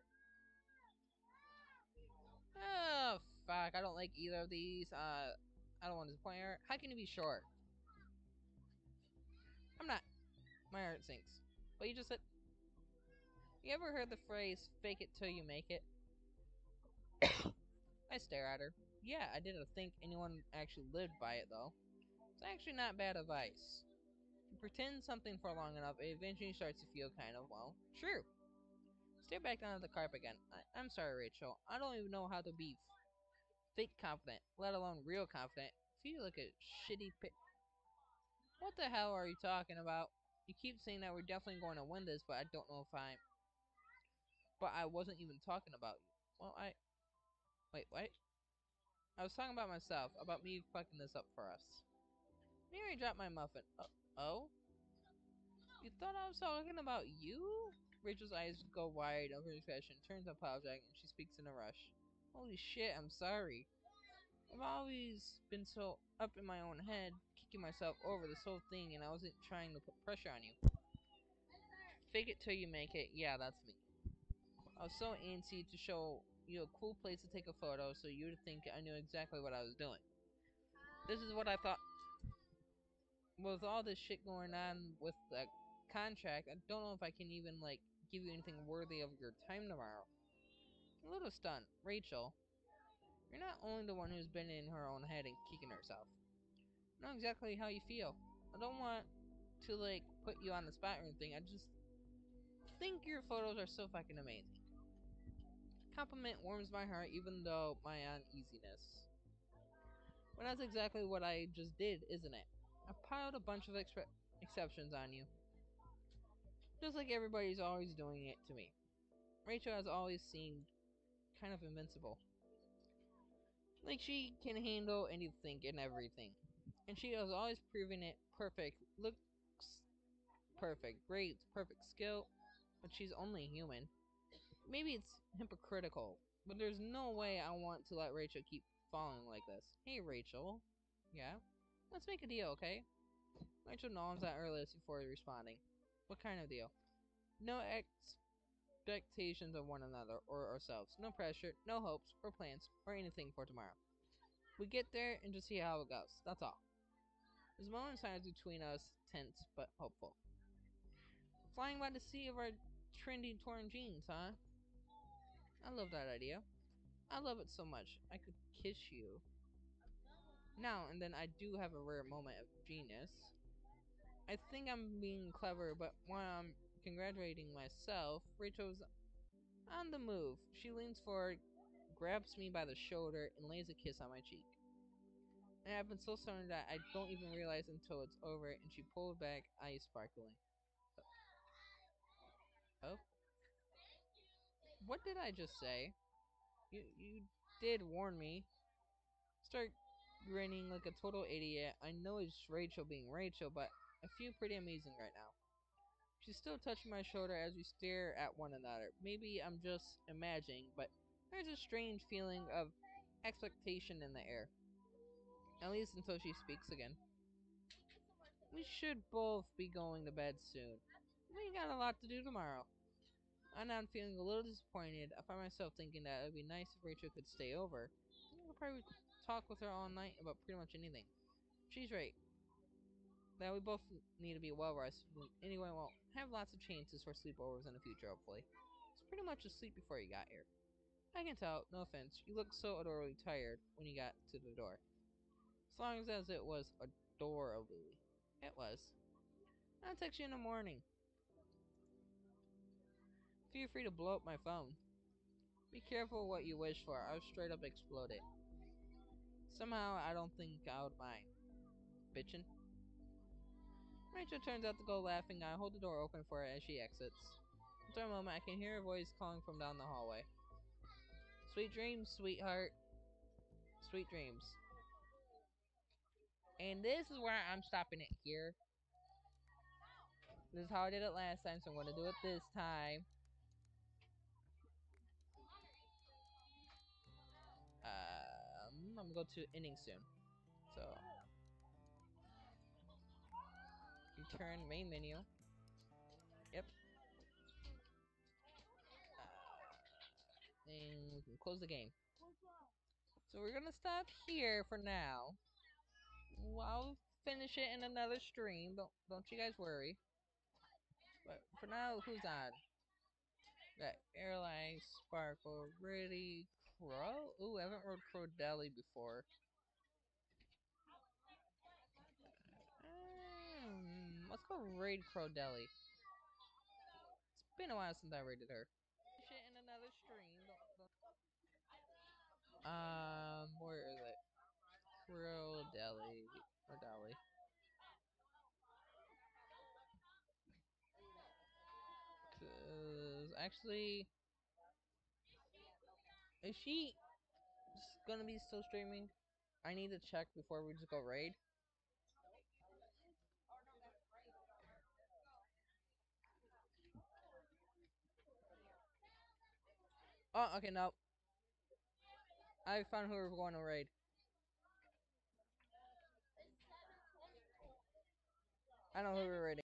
Oh, fuck. I don't like either of these. Uh, I don't want to disappoint her. How can you be sure? I'm not. My heart sinks. But you just said... You ever heard the phrase, fake it till you make it? *coughs* I stare at her. Yeah, I didn't think anyone actually lived by it though. It's actually not bad advice. You pretend something for long enough, it eventually starts to feel kind of, well, true. Stare back down at the carpet again. I- I'm sorry, Rachel. I don't even know how to be fake confident, let alone real confident. Feel like a shitty pi- What the hell are you talking about? You keep saying that we're definitely going to win this, but I don't know if I'm. But I wasn't even talking about you. Well, I. Wait, what? I was talking about myself, about me fucking this up for us. Mary dropped my muffin. Uh, oh? You thought I was talking about you? Rachel's eyes go wide over her expression, turns apologetic, and she speaks in a rush. Holy shit, I'm sorry. I've always been so up in my own head, kicking myself over this whole thing, and I wasn't trying to put pressure on you. Fake it till you make it. Yeah, that's me. I was so antsy to show you a cool place to take a photo so you would think I knew exactly what I was doing. This is what I thought. With all this shit going on with the contract, I don't know if I can even, like, give you anything worthy of your time tomorrow. A little stunned. Rachel, you're not only the one who's been in her own head and kicking herself. I know exactly how you feel. I don't want to, like, put you on the spot or anything. I just think your photos are so fucking amazing. Compliment warms my heart even though my uneasiness. Well, that's exactly what I just did, isn't it? I piled a bunch of exceptions on you. Just like everybody's always doing it to me. Rachel has always seemed kind of invincible. Like she can handle anything and everything. And she has always proven it perfect. Looks perfect. Great. Perfect skill. But she's only human. Maybe it's hypocritical. But there's no way I want to let Rachel keep falling like this. Hey Rachel. Yeah? Let's make a deal, okay? Rachel nods at her lips before responding. What kind of deal? No expectations of one another or ourselves. No pressure, no hopes or plans or anything for tomorrow. We get there and just see how it goes. That's all. There's a moment of silence between us, tense but hopeful. Flying by the sea of our trendy torn jeans, huh? I love that idea. I love it so much. I could kiss you. Now and then I do have a rare moment of genius. I think I'm being clever, but while I'm congratulating myself, Rachel's on the move. She leans forward, grabs me by the shoulder, and lays a kiss on my cheek. I've been so certain that I don't even realize until it's over, and she pulled back, eyes sparkling. Oh? What did I just say? You you did warn me. Start grinning like a total idiot. I know it's Rachel being Rachel, but I feel pretty amazing right now. She's still touching my shoulder as we stare at one another. Maybe I'm just imagining, but there's a strange feeling of expectation in the air. At least until she speaks again. We should both be going to bed soon. We got a lot to do tomorrow. And I'm feeling a little disappointed. I find myself thinking that it would be nice if Rachel could stay over. I could probably talk with her all night about pretty much anything. She's right. That we both need to be well rested. Anyway, won't have lots of chances for sleepovers in the future, hopefully. It's pretty much asleep before you got here. I can tell, no offense, you looked so adorably tired when you got to the door. As long as it was adorably. It was. I'll text you in the morning. Feel free to blow up my phone. Be careful what you wish for, I'll straight up explode it. Somehow, I don't think I would mind. Bitchin'. Rachel turns out to go laughing. I hold the door open for her as she exits. After a moment, I can hear her voice calling from down the hallway. Sweet dreams, sweetheart. Sweet dreams. And this is where I'm stopping it here. This is how I did it last time, so I'm going to do it this time. I'm going to go to ending soon. So, return main menu. Yep. Uh, and we can close the game. So we're gonna stop here for now. I'll finish it in another stream. Don't don't you guys worry. But for now, who's on? Got Airline, Sparkle, Ready, Crow? Ooh, I haven't rode Crow Deli before. Um, let's go raid Crow Deli. It's been a while since I raided her. Shit in another stream. Um, where is it? Crow Deli. Or Deli. Cause actually, is she gonna be still streaming? I need to check before we just go raid. Oh, okay, no. I found who we're going to raid. I know who we're raiding.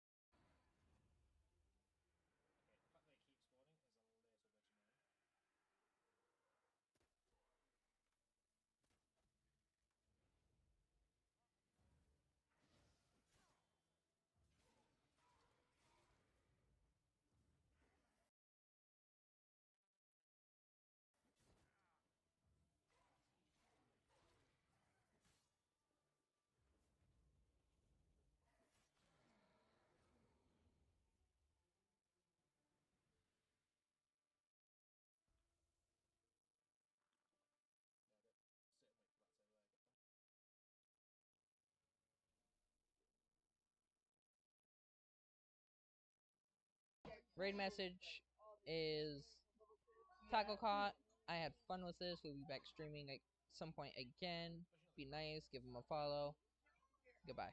Raid message is Taco Caught. I had fun with this. We'll be back streaming at some point again. Be nice. Give him a follow. Goodbye.